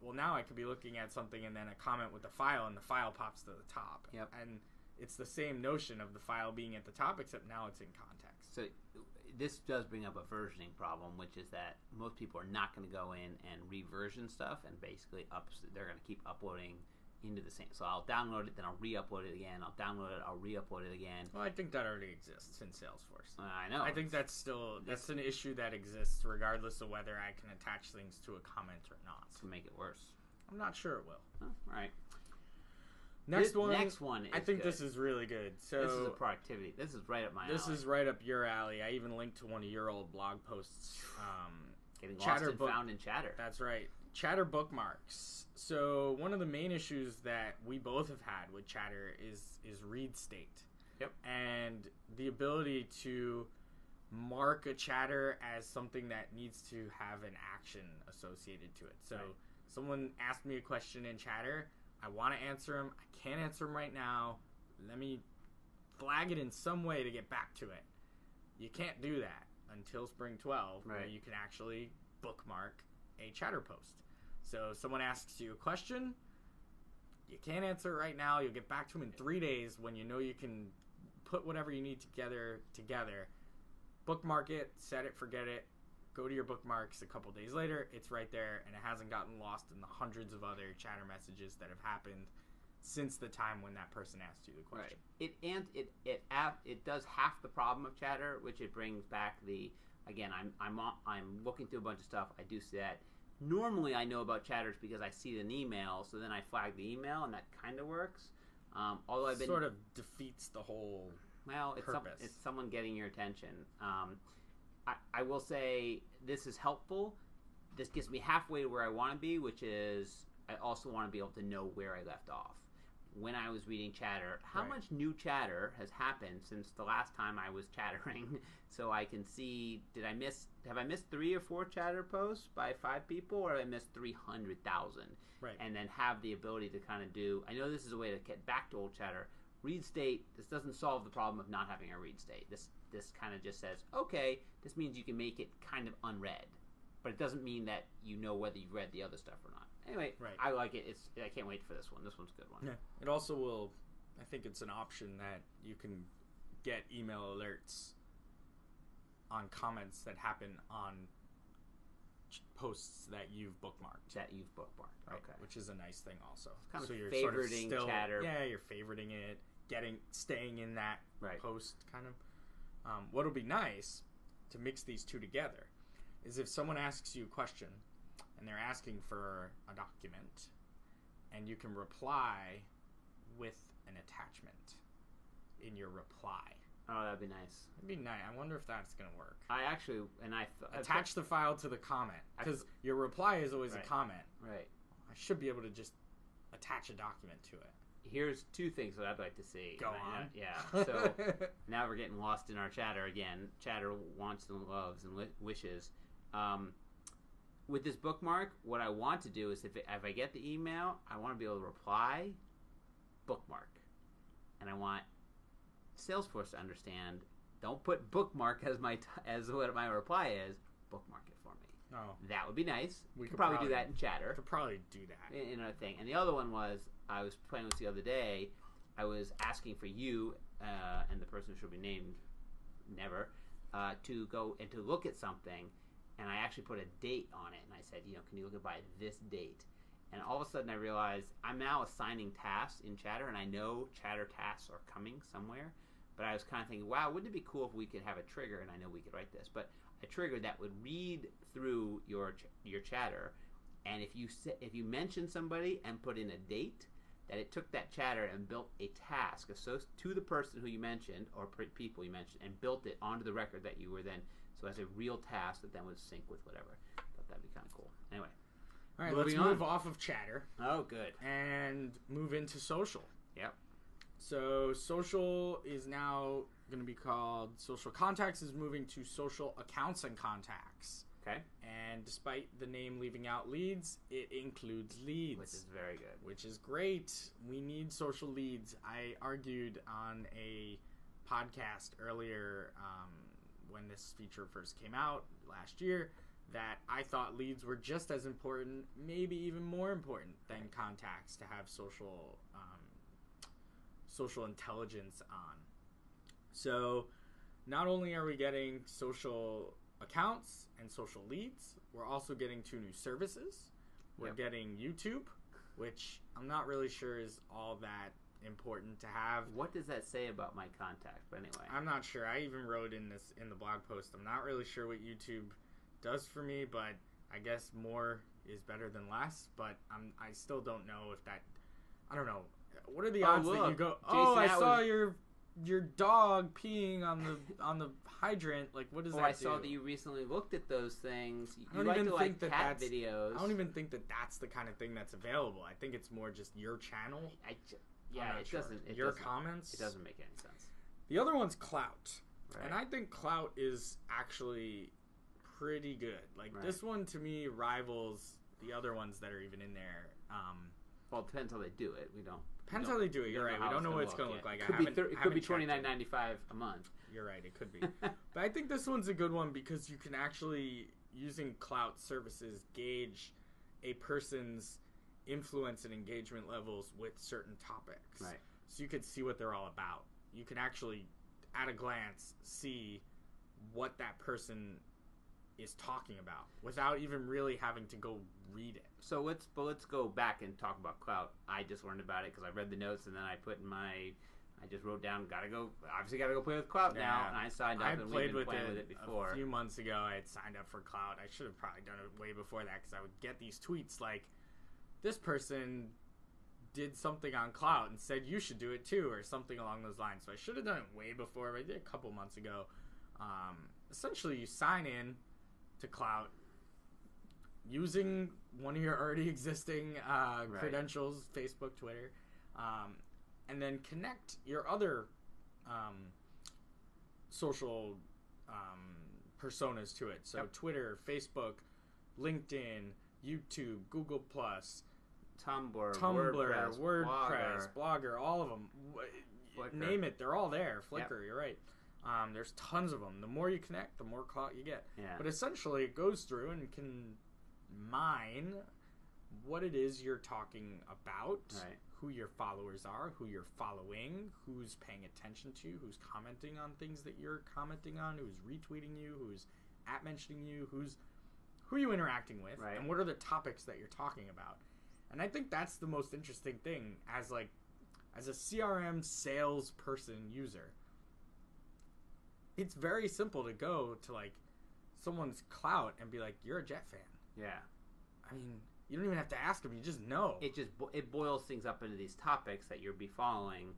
Well, now I could be looking at something and then a comment with the file and the file pops to the top. Yep. And it's the same notion of the file being at the top except now it's in context. So this does bring up a versioning problem, which is that most people are not going to go in and reversion stuff, and basically up they're going to keep uploading into the same. So I'll download it, then I'll re-upload it again. I'll download it, I'll re-upload it again. Well, I think that already exists in Salesforce. Uh, I know. I think that's still that's an issue that exists regardless of whether I can attach things to a comment or not. to make it worse. I'm not sure it will. Oh, all right. Next This- one. Next one. I think good. this is really good. So this is a productivity. This is right up my this alley. is right up your alley. I even linked to one of your old blog posts. [sighs] Um, getting Chatter lost book- found in chatter. that's right. Chatter bookmarks. So one of the main issues that we both have had with Chatter is is read state. Yep. And the ability to mark a chatter as something that needs to have an action associated to it. So Right. someone asked me a question in chatter. I want to answer them. I can't answer them right now. Let me flag it in some way to get back to it. You can't do that until spring 12, where you can actually bookmark a chatter post. So someone asks you a question, you can't answer it right now. You'll get back to them in three days when you know you can put whatever you need together together. Bookmark it, set it, forget it. Go to your bookmarks a couple days later. It's right there, and it hasn't gotten lost in the hundreds of other chatter messages that have happened since the time when that person asked you the Right. question. It and it it it does half the problem of chatter, which it brings back the again. I'm I'm I'm looking through a bunch of stuff. I do see that. Normally, I know about chatters because I see an email, so then I flag the email, and that kind of works. Um, although I've been Sort of defeats the whole. well, it's some, it's someone getting your attention. Um, I, I will say this is helpful. This gets me halfway to where I want to be, which is I also want to be able to know where I left off. When I was reading chatter, how Right. much new chatter has happened since the last time I was [laughs] chattering? so I can see did I miss have I missed three or four chatter posts by five people, or have I missed three hundred thousand? Right. and then have the ability to kind of do. I know this is a way to get back to old chatter, read state. This doesn't solve the problem of not having a read state. This this kind of just says, okay, this means you can make it kind of unread, but it doesn't mean that you know whether you've read the other stuff or not. Anyway, Right. I like it. It's I can't wait for this one. This one's a good one. Yeah. It also will. I think it's an option that you can get email alerts on comments that happen on posts that you've bookmarked. That you've bookmarked. right? Okay. Which is a nice thing also. kind of so you're favoriting sort of still, chatter. Yeah, you're favoriting it, getting, staying in that Right. post kind of. Um, what'll be nice to mix these two together is if someone asks you a question and they're asking for a document, and you can reply with an attachment in your reply. Oh, that'd be nice. It'd be nice. I wonder if that's gonna work. I actually and I th- Attach the file to the comment because your reply is always Right. a comment. right. I should be able to just attach a document to it. Here's two things that I'd like to see. Go I- on. yeah. [laughs] So now we're getting lost in our chatter again. Chatter wants and loves and wi- wishes. Um, with this bookmark, what I want to do is if, it, if I get the email, I want to be able to reply, bookmark, and I want Salesforce to understand. Don't put bookmark as my t- as what my reply is. Bookmark it for me. oh, That would be nice. We could could probably, probably- do that in Chatter could probably do that. in, in a thing. And the other one was I was playing with the other day. I was asking for you uh, and the person who should be named never uh, to go and to look at something, and I actually put a date on it, and I said, you know, can you look at by this date? And all of a sudden, I realized I'm now assigning tasks in Chatter, and I know Chatter tasks are coming somewhere. But I was kind of thinking, wow, wouldn't it be cool if we could have a trigger? And I know we could write this, but a trigger that would read through your ch- your Chatter, and if you if you mention somebody and put in a date, that it took that chatter and built a task to the person who you mentioned or people you mentioned and built it onto the record that you were then so as a real task that then would sync with whatever. Thought that'd be kind of cool. Anyway. All right, let's move on. off of chatter Oh, good. and move into social. Yep. So social is now going to be called social contacts is moving to social accounts and contacts. Okay. And despite the name leaving out leads, it includes leads. Which is very good. which is great. We need social leads. I argued on a podcast earlier um, when this feature first came out last year that I thought leads were just as important, maybe even more important than contacts to have social um, social intelligence on. So, not only are we getting social accounts and social leads, we're also getting two new services. We're Yep. getting YouTube, which I'm not really sure is all that important to have. What does that say about my contact? But anyway. I'm not sure. I even wrote in this in the blog post. I'm not really sure what YouTube does for me, but I guess more is better than less. But I'm I still don't know if that. I don't know. What are the Oh, odds that you go? Jason, oh, I saw was- your your dog peeing on the on the hydrant. Like, what does Oh, that I saw that you recently looked at those things. You I don't like even to think like that cat that's- videos. I don't even think that that's the kind of thing that's available. I think it's more just your channel. I I'm yeah, it sure. doesn't. It your doesn't, comments. It doesn't make any sense. The other one's Klout. Right. And I think Klout is actually pretty good. Like Right. this one to me rivals the other ones that are even in there. Um, well, it depends how they do it. We don't. Depends we how they do it. You're right. We don't know what it's gonna look like. I Could be haven't- thir- it could be haven't checked twenty it. nine ninety five a month. You're right. It could be. [laughs] but I think this one's a good one because you can actually using Klout services gauge a person's influence and engagement levels with certain topics. Right. So you could see what they're all about. You can actually, at a glance, see what that person is talking about without even really having to go read it. So let's but let's go back and talk about Klout. I just learned about it because I read the notes and then I put in my. I just wrote down. Gotta go. Obviously, gotta go play with Klout now. Yeah. And I signed up I and played with it, with it before. a few months ago. I had signed up for Klout. I should have probably done it way before that because I would get these tweets like, "This person did something on Klout and said you should do it too," or something along those lines. So I should have done it way before. But I did a couple months ago. Um, essentially, you sign in to Klout using one of your already existing uh, Right. credentials, Facebook, Twitter, um, and then connect your other um, social um, personas to it. So Yep. Twitter, Facebook, LinkedIn, YouTube, Google Plus, Tumblr, Tumblr, WordPress, WordPress, Blogger. Blogger, all of them. Flickr. Name it, they're all there. Flickr, you're right. Um, there's tons of them. The more you connect, the more clout you get. Yeah. But essentially, it goes through and can mine what it is you're talking about, Right. who your followers are, who you're following, who's paying attention to, who's commenting on things that you're commenting on, who's retweeting you, who's at mentioning you, who's who are you interacting with, Right. and what are the topics that you're talking about. And I think that's the most interesting thing as like as a CRM salesperson user. It's very simple to go to like someone's clout and be like, "You're a Jet fan." yeah. I mean, you don't even have to ask them; you just know. It just bo- it boils things up into these topics that you'll be following.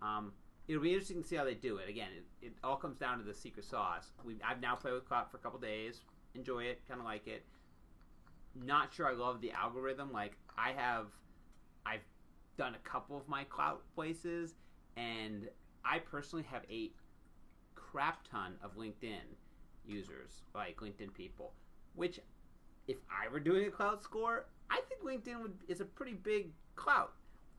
Um, it'll be interesting to see how they do it. Again, it, it all comes down to the secret sauce. We I've now played with Klout for a couple days. Enjoy it, kind of like it. Not sure I love the algorithm. Like I have, I've done a couple of my Klout places, and I personally have a crap ton of LinkedIn users, like LinkedIn people, which if I were doing a cloud score, I think LinkedIn would, is a pretty big clout.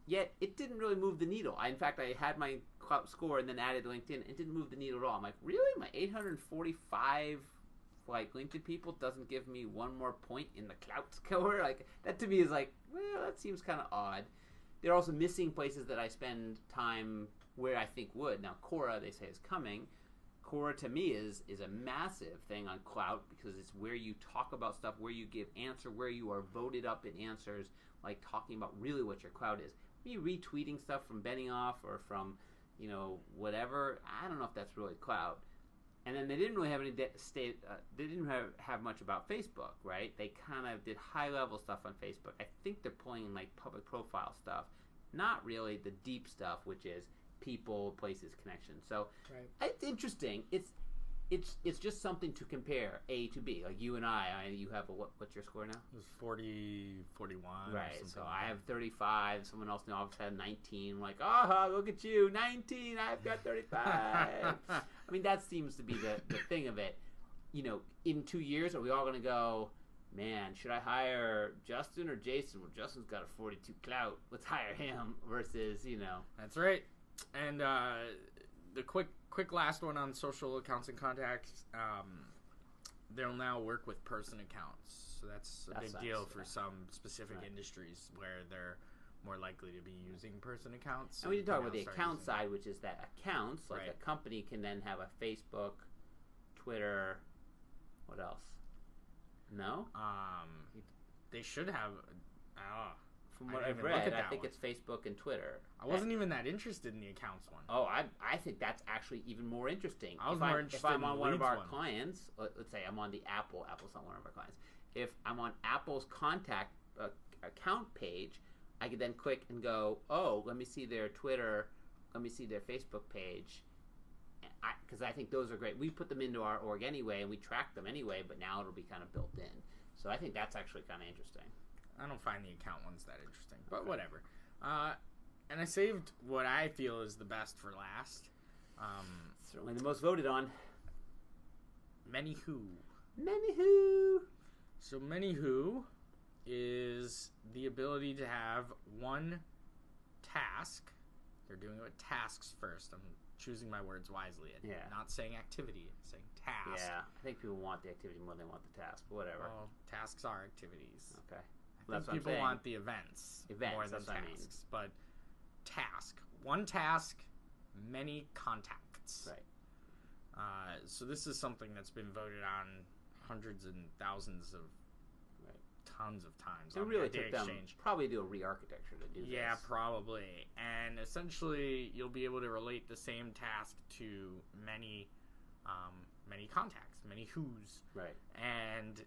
Yet it didn't really move the needle. I, in fact, I had my Klout score and then added LinkedIn. It didn't move the needle at all. I'm like, really? My 845 like LinkedIn people doesn't give me one more point in the Klout [laughs] score? Like that to me is like, well, that seems kind of odd. They're also missing places that I spend time where I think would. Now, Quora, they say, is coming. Quora to me is is a massive thing on Klout because it's where you talk about stuff, where you give answer, where you are voted up in answers, like talking about really what your cloud is. Me retweeting stuff from Benioff or from, you know, whatever. I don't know if that's really clout. And then they didn't really have any de- state. Uh, they didn't have, have much about Facebook, right? They kind of did high level stuff on Facebook. I think they're pulling in like public profile stuff, not really the deep stuff, which is people, places, connections. So Right. it's interesting. It's it's it's just something to compare A to B. Like you and I, I you have a what? What's your score now? It was 40, 41. Right. something So like I have 35. Someone else in the office had 19. Like, oh, look at you, 19. I've got 35. [laughs] I mean, that seems to be the, the thing of it. You know, in two years, are we all going to go, man, should I hire Justin or Jason? Well, Justin's got a 42 clout. Let's hire him versus, you know, That's right. And uh, the quick quick last one on social accounts and contacts. Um, they'll now work with person accounts, so that's a That's big deal for yeah. some specific Right. industries where they're more likely to be using person accounts. and we can talk about the account side, which is that accounts, like Right. a company can then have a Facebook, Twitter, what else? No? Um, they should have. Uh, From I what didn't I've read, I think one. it's Facebook and Twitter. I wasn't even that interested in the accounts one. Oh, I, I think that's actually even more interesting. I was if more I'm, interested If I'm in on one of our one. clients, let, us say I'm on the Apple. Apple's not one of our clients. If I'm on Apple's contact uh, account page, I could then click and go, oh, let me see their Twitter, let me see their Facebook page, because I, think those are great. We put them into our org anyway, and we track them anyway. But now it'll be kind of built in. So I think that's actually kind of interesting. I don't find the account ones that interesting, but Okay. whatever. Uh, and I saved what I feel is the best for last. Um, Certainly the most voted on. Many Who. Many who. So Many Who is the ability to have one task. They're doing it with tasks first. I'm choosing my words wisely. and Yeah. Not saying activity, I'm saying task. Yeah, I think people want the activity more than they want the task, but whatever. Well, tasks are activities. Okay. I Well, think that's what I'm people want the events, Events, more than what I mean. tasks. But task, one task, many contacts. Right. Uh, so this is something that's been voted on hundreds and thousands of Right. tons of times. It really took them probably do a re-architecture to do Yeah, this. Yeah, probably. And essentially, you'll be able to relate the same task to many, um, many contacts, many who's. right. And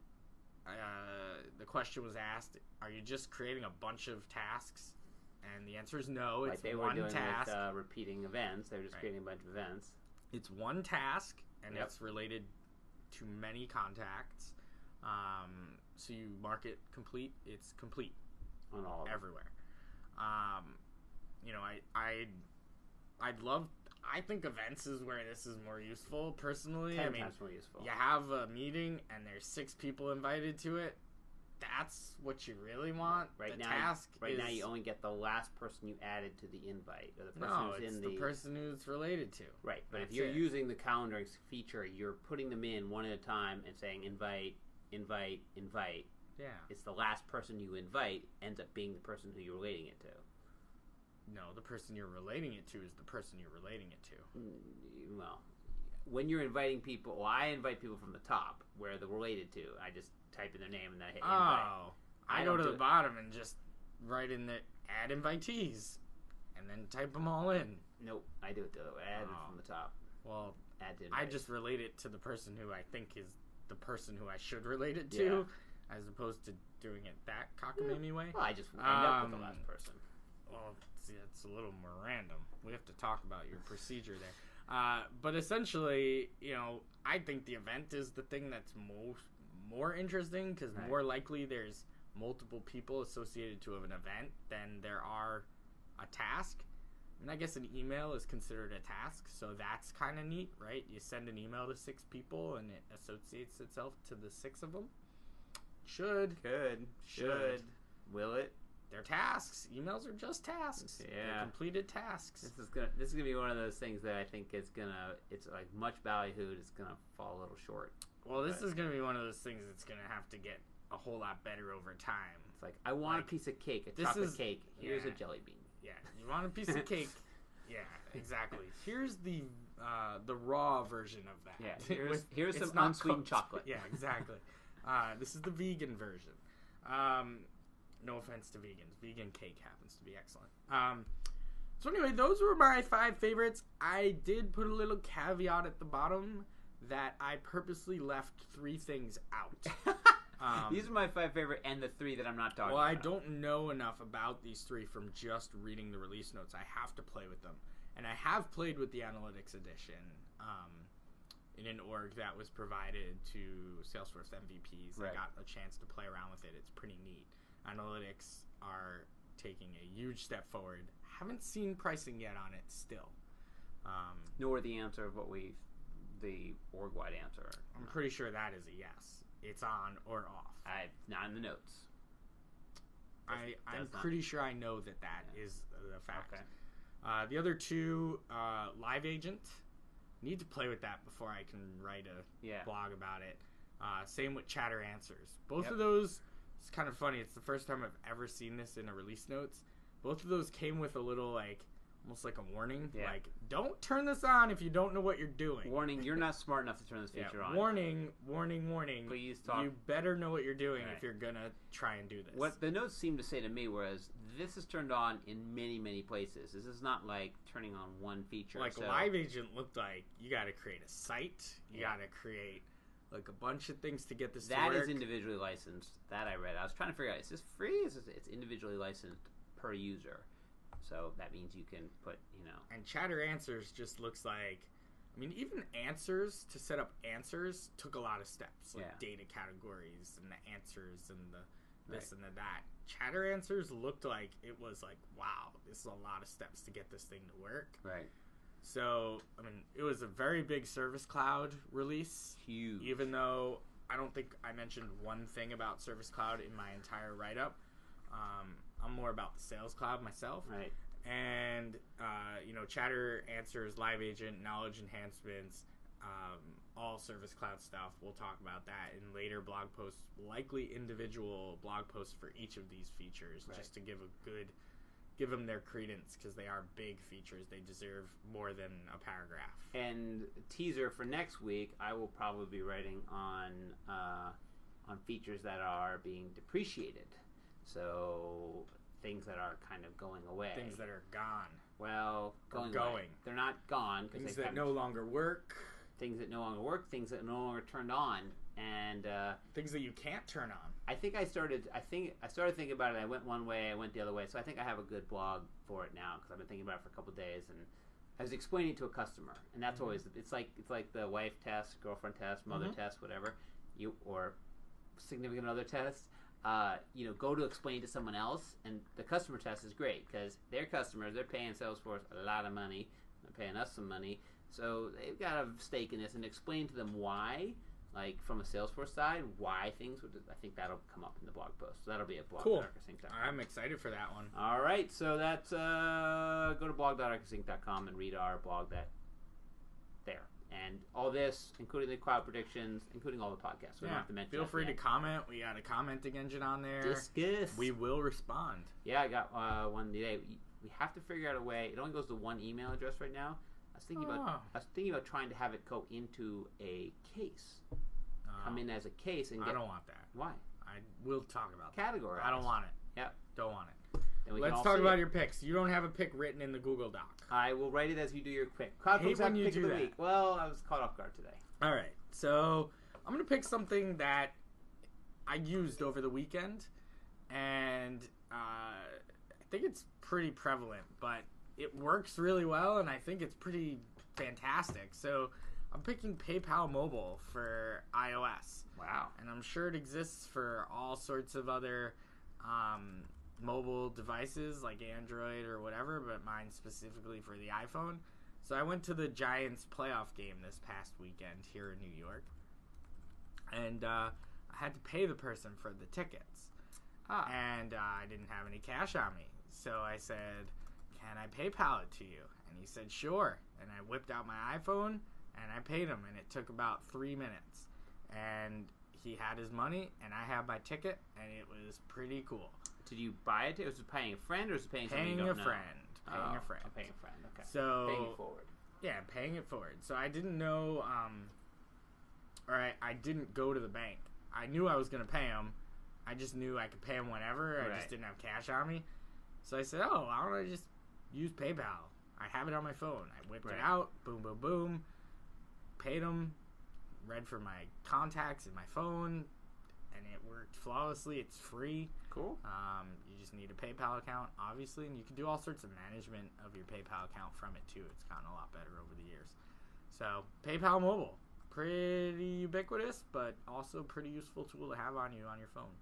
uh, the question was asked: Are you just creating a bunch of tasks? And the answer is no. Like It's they were one doing task. with uh, repeating events. They're just Right. creating a bunch of events. it's one task, and Yep. it's related to many contacts. Um, so you mark it complete. It's complete. on all everywhere. Um, you know, I I I'd love. I think events is where this is more useful. Personally, I mean, more useful. you have a meeting and there's six people invited to it. that's what you really want, Right the now- task Right is, now, you only get the last person you added to the invite, or the person no, who's it's in the, the, person who's related to. right. But if you're it. using the calendaring feature, you're putting them in one at a time and saying invite, invite, invite. Yeah. It's the last person you invite ends up being the person who you're relating it to. No, the person you're relating it to is the person you're relating it to. Mm, Well, when you're inviting people, well, I invite people from the top where they're related to. I just type in their name and then I hit invite. Oh, I, I go to the it. bottom and just write in the add invitees, and then type them all in. Nope, I do it the other way. I add it Oh. from the top. Well, Add to I just relate it to the person who I think is the person who I should relate it to, as opposed to doing it that cockamamie way. Well, I just end up with the Um, last person. Well, it's a little more random. We have to talk about your procedure there. Uh, but essentially, you know, I think the event is the thing that's most more interesting because Right. more likely there's multiple people associated to an event than there are a task. And I guess an email is considered a task, so that's kind of neat, right? You send an email to six people and it associates itself to the six of them. Should. Could, should. will it? They're tasks. Emails are just tasks. They're Yeah. completed tasks. This is gonna. This is gonna be one of those things that I think is gonna. It's like much ballyhooed. It's gonna fall a little short. Well, this But- is going to be one of those things that's going to have to get a whole lot better over time. It's like I want Like, a piece of cake, a this chocolate is- cake. Here's a jelly bean. Yeah, you want a piece of [laughs] cake? Yeah, exactly. Here's the uh, the raw version of that. Yeah, [laughs] here's- here's some unsweetened chocolate. Yeah, exactly. [laughs] uh, this is the vegan version. Um, no offense to vegans, vegan cake happens to be excellent. Um, so anyway, those were my five favorites. I did put a little caveat at the bottom that I purposely left three things out. [laughs] Um, These are my five favorite, and the three that I'm not talking about. well, I don't know enough about these three from just reading the release notes. I have to play with them, and I have played with the analytics edition um, in an org that was provided to Salesforce MVPs. Right. I got a chance to play around with it. It's pretty neat. Analytics are taking a huge step forward. Haven't seen pricing yet on it still. Um, Nor the answer of what we, the org wide answer. I'm pretty sure that is a yes. It's on or off. I not in the notes. I, I'm pretty sure I know that that is the fact. Okay. Uh, the other two, uh, Live Agent, need to play with that before I can write a Yeah. blog about it. Uh, same with Chatter Answers. Both Yep. of those, it's kind of funny. It's the first time I've ever seen this in a release notes. Both of those came with a little like, almost like a warning, Yeah. like don't turn this on if you don't know what you're doing. Warning: You're not [laughs] smart enough to turn this Yeah, feature on. warning, warning, warning. Please talk. You better know what you're doing Right. if you're gonna try and do this. What the notes seem to say to me was this is turned on in many many places. This is not like turning on one feature. like so, live agent looked like you got to create a site you Yeah. got to create like a bunch of things to get this That is individually licensed. That I read. I was trying to figure out is this free? Is this, it's individually licensed per user. So that means you can put you know and chatter answers just looks like i mean even answers to set up answers took a lot of steps like Yeah. data categories and the answers and the this Right. and the that chatter answers looked like it was like wow this is a lot of steps to get this thing to work right so i mean it was a very big service cloud release huge. even though I don't think I mentioned one thing about Service Cloud in my entire write up. Um, I'm more about the Sales Cloud myself. right. And, uh, you know, Chatter answers Live Agent, knowledge enhancements, um, all Service Cloud stuff. We'll talk about that in later blog posts, likely individual blog posts for each of these features, Right. just to give a good. Give them their credence because they are big features. They deserve more than a paragraph. And teaser for next week, I will probably be writing on uh, on features that are being depreciated. So things that are kind of going away. Things that are gone. well going. going. away. They're not gone because Things they that no longer work. things that no longer work, things that no longer turned on, and uh, things that you can't turn on. I think I started. I think I started thinking about it. I went one way, I went the other way. So I think I have a good blog for it now because I've been thinking about it for a couple of days, and I was explaining it to a customer, and that's Mhm. always it's like it's like the wife test, girlfriend test, mother Mhm. test, whatever you or significant other test. Uh, you know, go to explain to someone else, and the customer test is great because their customers they're paying Salesforce a lot of money, they're paying us some money, so they've got a stake in this, and explain to them why like from a Salesforce side, why things would. I think that'll come up in the blog post. So that'll be at Cool. blog.arkusinc.com. I'm excited for that one. All right, so that's uh, go to blog.arkusinc.com and read our blog that there. And all this, including the cloud predictions, including all the podcasts. We don't have to mention. feel free at to comment. We got a commenting engine on there. discuss. We will respond. yeah, I got uh, one today. We- have to figure out a way. It only goes to one email address right now. I was thinking about. Oh. I was thinking about trying to have it go into a case, come in as a case, and I get don't want that. why I will talk about Category. I don't want it. Yep. Don't want it. Then we can Let's all talk see about it. your picks. You don't have a pick written in the Google Doc. I will write it as you do your pick. Cloud Hate when you pick do of the that. week. Well, I was caught off guard today. All right. So I'm going to pick something that I used over the weekend, and uh, I think it's pretty prevalent, but it works really well, and I think it's pretty fantastic. So I'm picking PayPal Mobile for iOS. Wow. and I'm sure it exists for all sorts of other um, mobile devices like Android or whatever, but mine specifically for the iPhone. So I went to the Giants playoff game this past weekend here in New York, and uh, I had to pay the person for the tickets, Ah. and uh, I didn't have any cash on me. So I said, "Can I PayPal it to you?" And he said, "Sure." And I whipped out my iPhone and I paid him, and it took about three minutes. And he had his money, and I had my ticket, and it was pretty cool. Did you buy it? Was it paying a friend or was it paying Paying a know? friend, paying Oh, a friend. paying a friend. Okay. So paying it forward. yeah, paying it forward. So I didn't know, um, or I, I didn't go to the bank. I knew I was gonna pay him. I just knew I could pay him whenever. I just didn't have cash on me. So I said, "Oh, why don't I just use PayPal? I have it on my phone." I whipped Right. it out. Boom, boom, boom. Paid them, Read for my contacts in my phone, and it worked flawlessly. It's free. Cool. Um, you just need a PayPal account, obviously, and you can do all sorts of management of your PayPal account from it too. It's gotten a lot better over the years. So PayPal Mobile, pretty ubiquitous, but also pretty useful tool to have on you on your phone.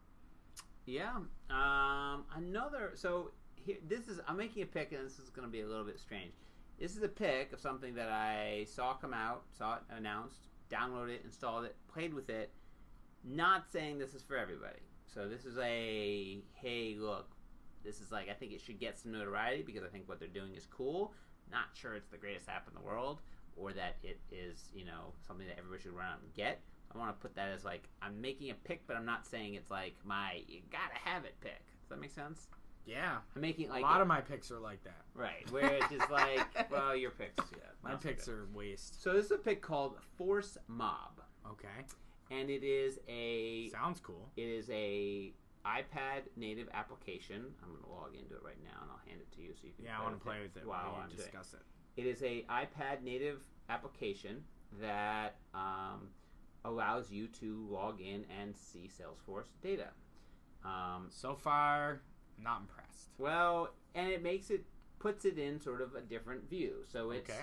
Yeah. Um, another. So here, this is. I'm making a pick, and this is going to be a little bit strange. This is a pick of something that I saw come out, saw it announced, downloaded it, installed it, played with it. Not saying this is for everybody. So this is a hey, look, this is like I think it should get some notoriety because I think what they're doing is cool. Not sure it's the greatest app in the world or that it is you know something that everybody should run out and get. I want to put that as like I'm making a pick, but I'm not saying it's like my you gotta have it pick. Does that make sense? Yeah, I'm making like a lot of my picks are like that. right where it's just like [laughs] well your picks. Yeah, My picks good. are waste. So this is a pick called Force Mob, Okay, and it is a sounds cool. it is a iPad native application. I'm going to log into it right now, and I'll hand it to you so you can. Yeah, I want to play with it while I'm discuss it. It is a iPad native application that um, allows you to log in and see Salesforce data. Um, So far, not impressed. well, and it makes it puts it in sort of a different view, so it's Okay.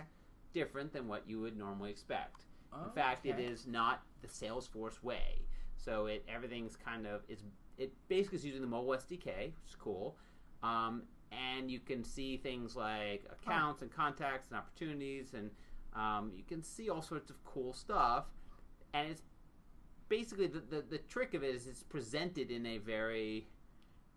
different than what you would normally expect. In fact, it Okay. is not the Salesforce way. So it everything's kind of it's it basically is using the mobile SDK, which is cool. Um, and you can see things like accounts and contacts and opportunities, and um, you can see all sorts of cool stuff. And it's basically the, the, the trick of it is it's presented in a very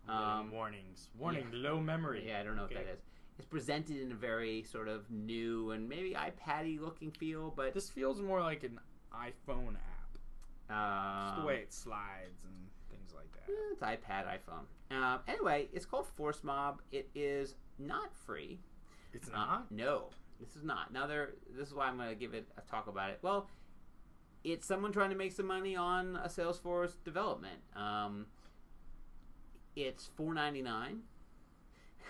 Um, um, warnings. Warning, low memory. yeah, I don't know Okay. what that is. It's presented in a very sort of new and maybe iPad-y looking feel, but This feels more like an iPhone app. um, Just the way it slides and things like that. Eh, It's iPad, iPhone. Um, anyway, it's called Force Mob. It is not free. It's Uh, not. no, this is not. Now, there. This is why I'm going to give it a talk about it. Well, it's someone trying to make some money on a Salesforce development. Um, it's four ninety nine.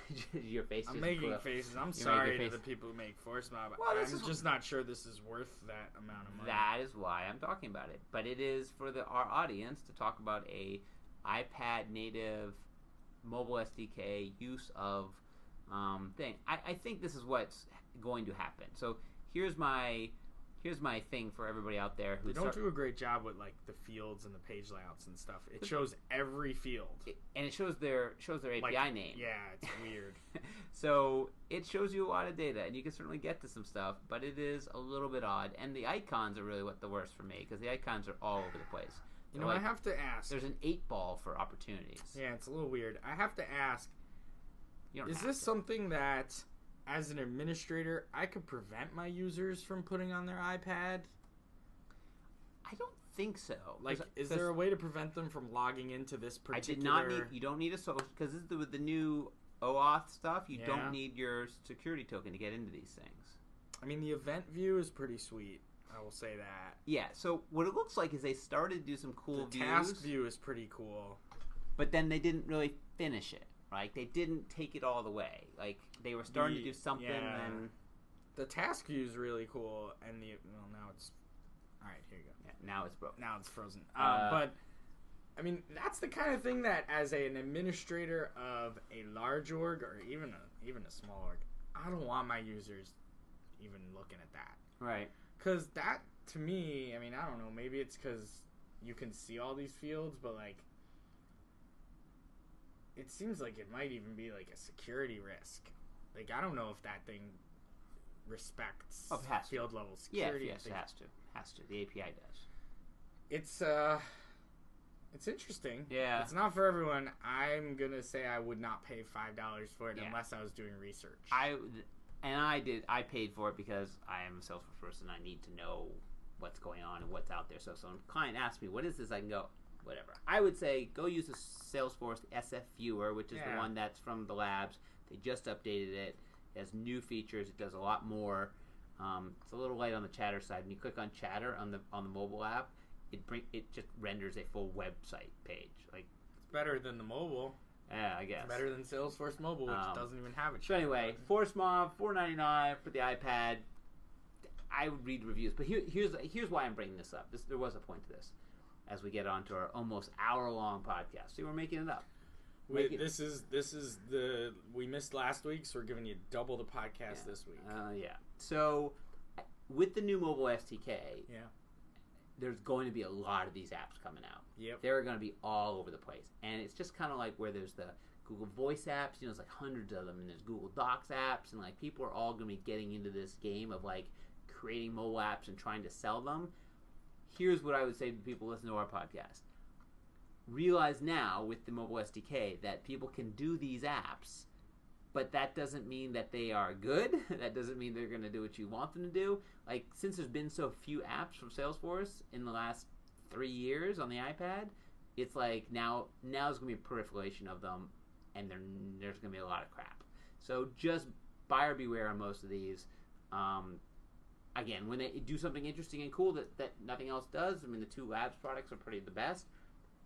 [laughs] Your face. I'm making blew faces. I'm making sorry to the people who make Force Mob. Well, this I'm is- just not sure this is worth that amount of money. That is why I'm talking about it. But it is for the our audience to talk about a iPad native mobile SDK use of um, thing. I, I think this is what's going to happen. So here's my here's my thing for everybody out there who They don't start- do a great job with like the fields and the page layouts and stuff. It shows every field. it- and it shows their shows their API Like, name. Yeah, it's [laughs] weird. so it shows you a lot of data, and you can certainly get to some stuff, but it is a little bit odd. And the icons are really what the worst for me because the icons are all over the place. You know, I have to ask. There's an eight ball for opportunities. Yeah, it's a little weird. I have to ask: Is this to. something that, as an administrator, I could prevent my users from putting on their iPad? I don't think so. Like, 'Cause- is 'cause there a way to prevent them from logging into this particular? I did not need. You don't need a social because this is the, with the new OAuth stuff. You Yeah. don't need your security token to get into these things. I mean, the event view is pretty sweet. I will say that. Yeah. So what it looks like is they started to do some cool the views, task view is pretty cool. but then they didn't really finish it. Right? They didn't take it all the way. Like they were starting The- to do something, yeah. and The task view is really cool, and the well now it's all right. Here you go. yeah, now it's broken. Now it's frozen. Um, Uh, but I mean, that's the kind of thing that, as an administrator of a large org or even a even a small org, I don't want my users even looking at that. Right. Because that, to me, I mean, I don't know. Maybe it's because you can see all these fields, but like, it seems like it might even be like a security risk. Like, I don't know if that thing respects Oh, has to. field level Yeah. security. Yes. It has to. Has to. The API does. It's uh, it's interesting. Yeah. It's not for everyone. I'm gonna say I would not pay five dollars for it Yeah. unless I was doing research. I and I did. I paid for it because I am a Salesforce person. I need to know what's going on and what's out there. So if some client asks me, "What is this?" I can go, "Whatever." I would say go use the Salesforce SF Viewer, which is the one that's from the labs. They just updated it. It has new features. It does a lot more. Um, it's a little light on the chatter side. When you click on chatter on the on the mobile app, it bring it just renders a full website page. Like, it's better than the mobile. yeah, I guess It's better than Salesforce Mobile, which Um, doesn't even have it. So anyway, Force Mob, four ninety nine for the iPad. I would read reviews, but here, here's here's why I'm bringing this up. This, there was a point to this, as we get onto our almost hour long podcast. See, we're making it up. This is this is the we missed last week, so we're giving you double the podcast Yeah. this week. Uh, yeah. So with the new mobile SDK, Yeah. there's going to be a lot of these apps coming out. Yep. They're going to be all over the place, and it's just kind of like where there's the Google Voice apps. You know, it's like hundreds of them, and there's Google Docs apps, and like people are all going to be getting into this game of like creating mobile apps and trying to sell them. Here's what I would say to people listening to our podcast: realize now with the mobile SDK that people can do these apps, but that doesn't mean that they are good. [laughs] that doesn't mean they're going to do what you want them to do. Like since there's been so few apps from Salesforce in the last three years on the iPad, it's like now now there's gonna be a proliferation of them, and there, there's gonna be a lot of crap. So just buyer beware on most of these. Um, again, when they do something interesting and cool that, that nothing else does, I mean the two labs products are pretty the best.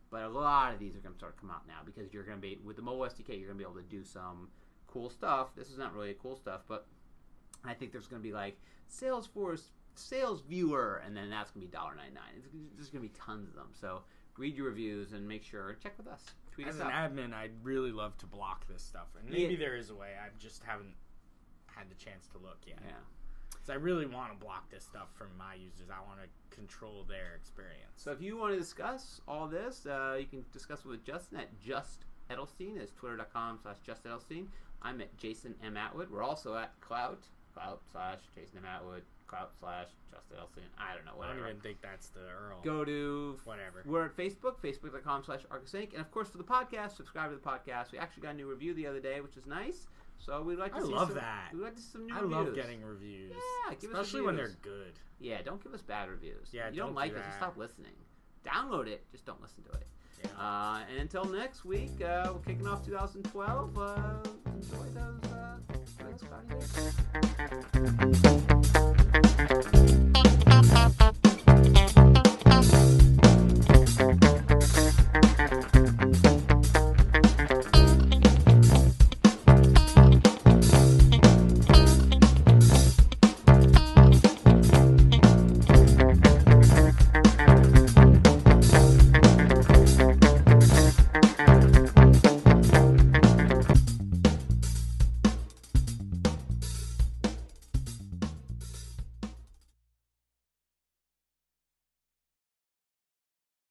But a lot of these are going to start to come out now because you're going to be with the mobile SDK. You're going to be able to do some cool stuff. This is not really cool stuff, but I think there's going to be like Salesforce Sales Viewer, and then that's going to be $1.99. It's, there's going to be tons of them. So read your reviews and make sure check with us. Tweet As us an out. admin, I'd really love to block this stuff, and maybe Yeah. there is a way. I just haven't had the chance to look yet. yeah. So I really want to block this stuff from my users. I want to control their experience. So if you want to discuss all this, uh, you can discuss with Justin at Just Edelstein. It's twitter.com slash Just Edelstein. I'm at Jason M. Atwood. We're also at Klout, Klout slash Jason M. Atwood, Klout slash Just Edelstein. I don't know, whatever. I don't even think that's the URL. Go to Whatever. We're at Facebook, facebook.com slash Arkus And of course, for the podcast, subscribe to the podcast. We actually got a new review the other day, which is nice. So we'd like to I see love some, that. We'd like to see some new I reviews. love getting reviews. Yeah, give especially us when they're good. Yeah, don't give us bad reviews. Yeah, you don't, don't like do us, just stop listening. Download it, just don't listen to it. Yeah. Uh, and until next week, uh, we're kicking off 2012. Uh, enjoy those. Uh,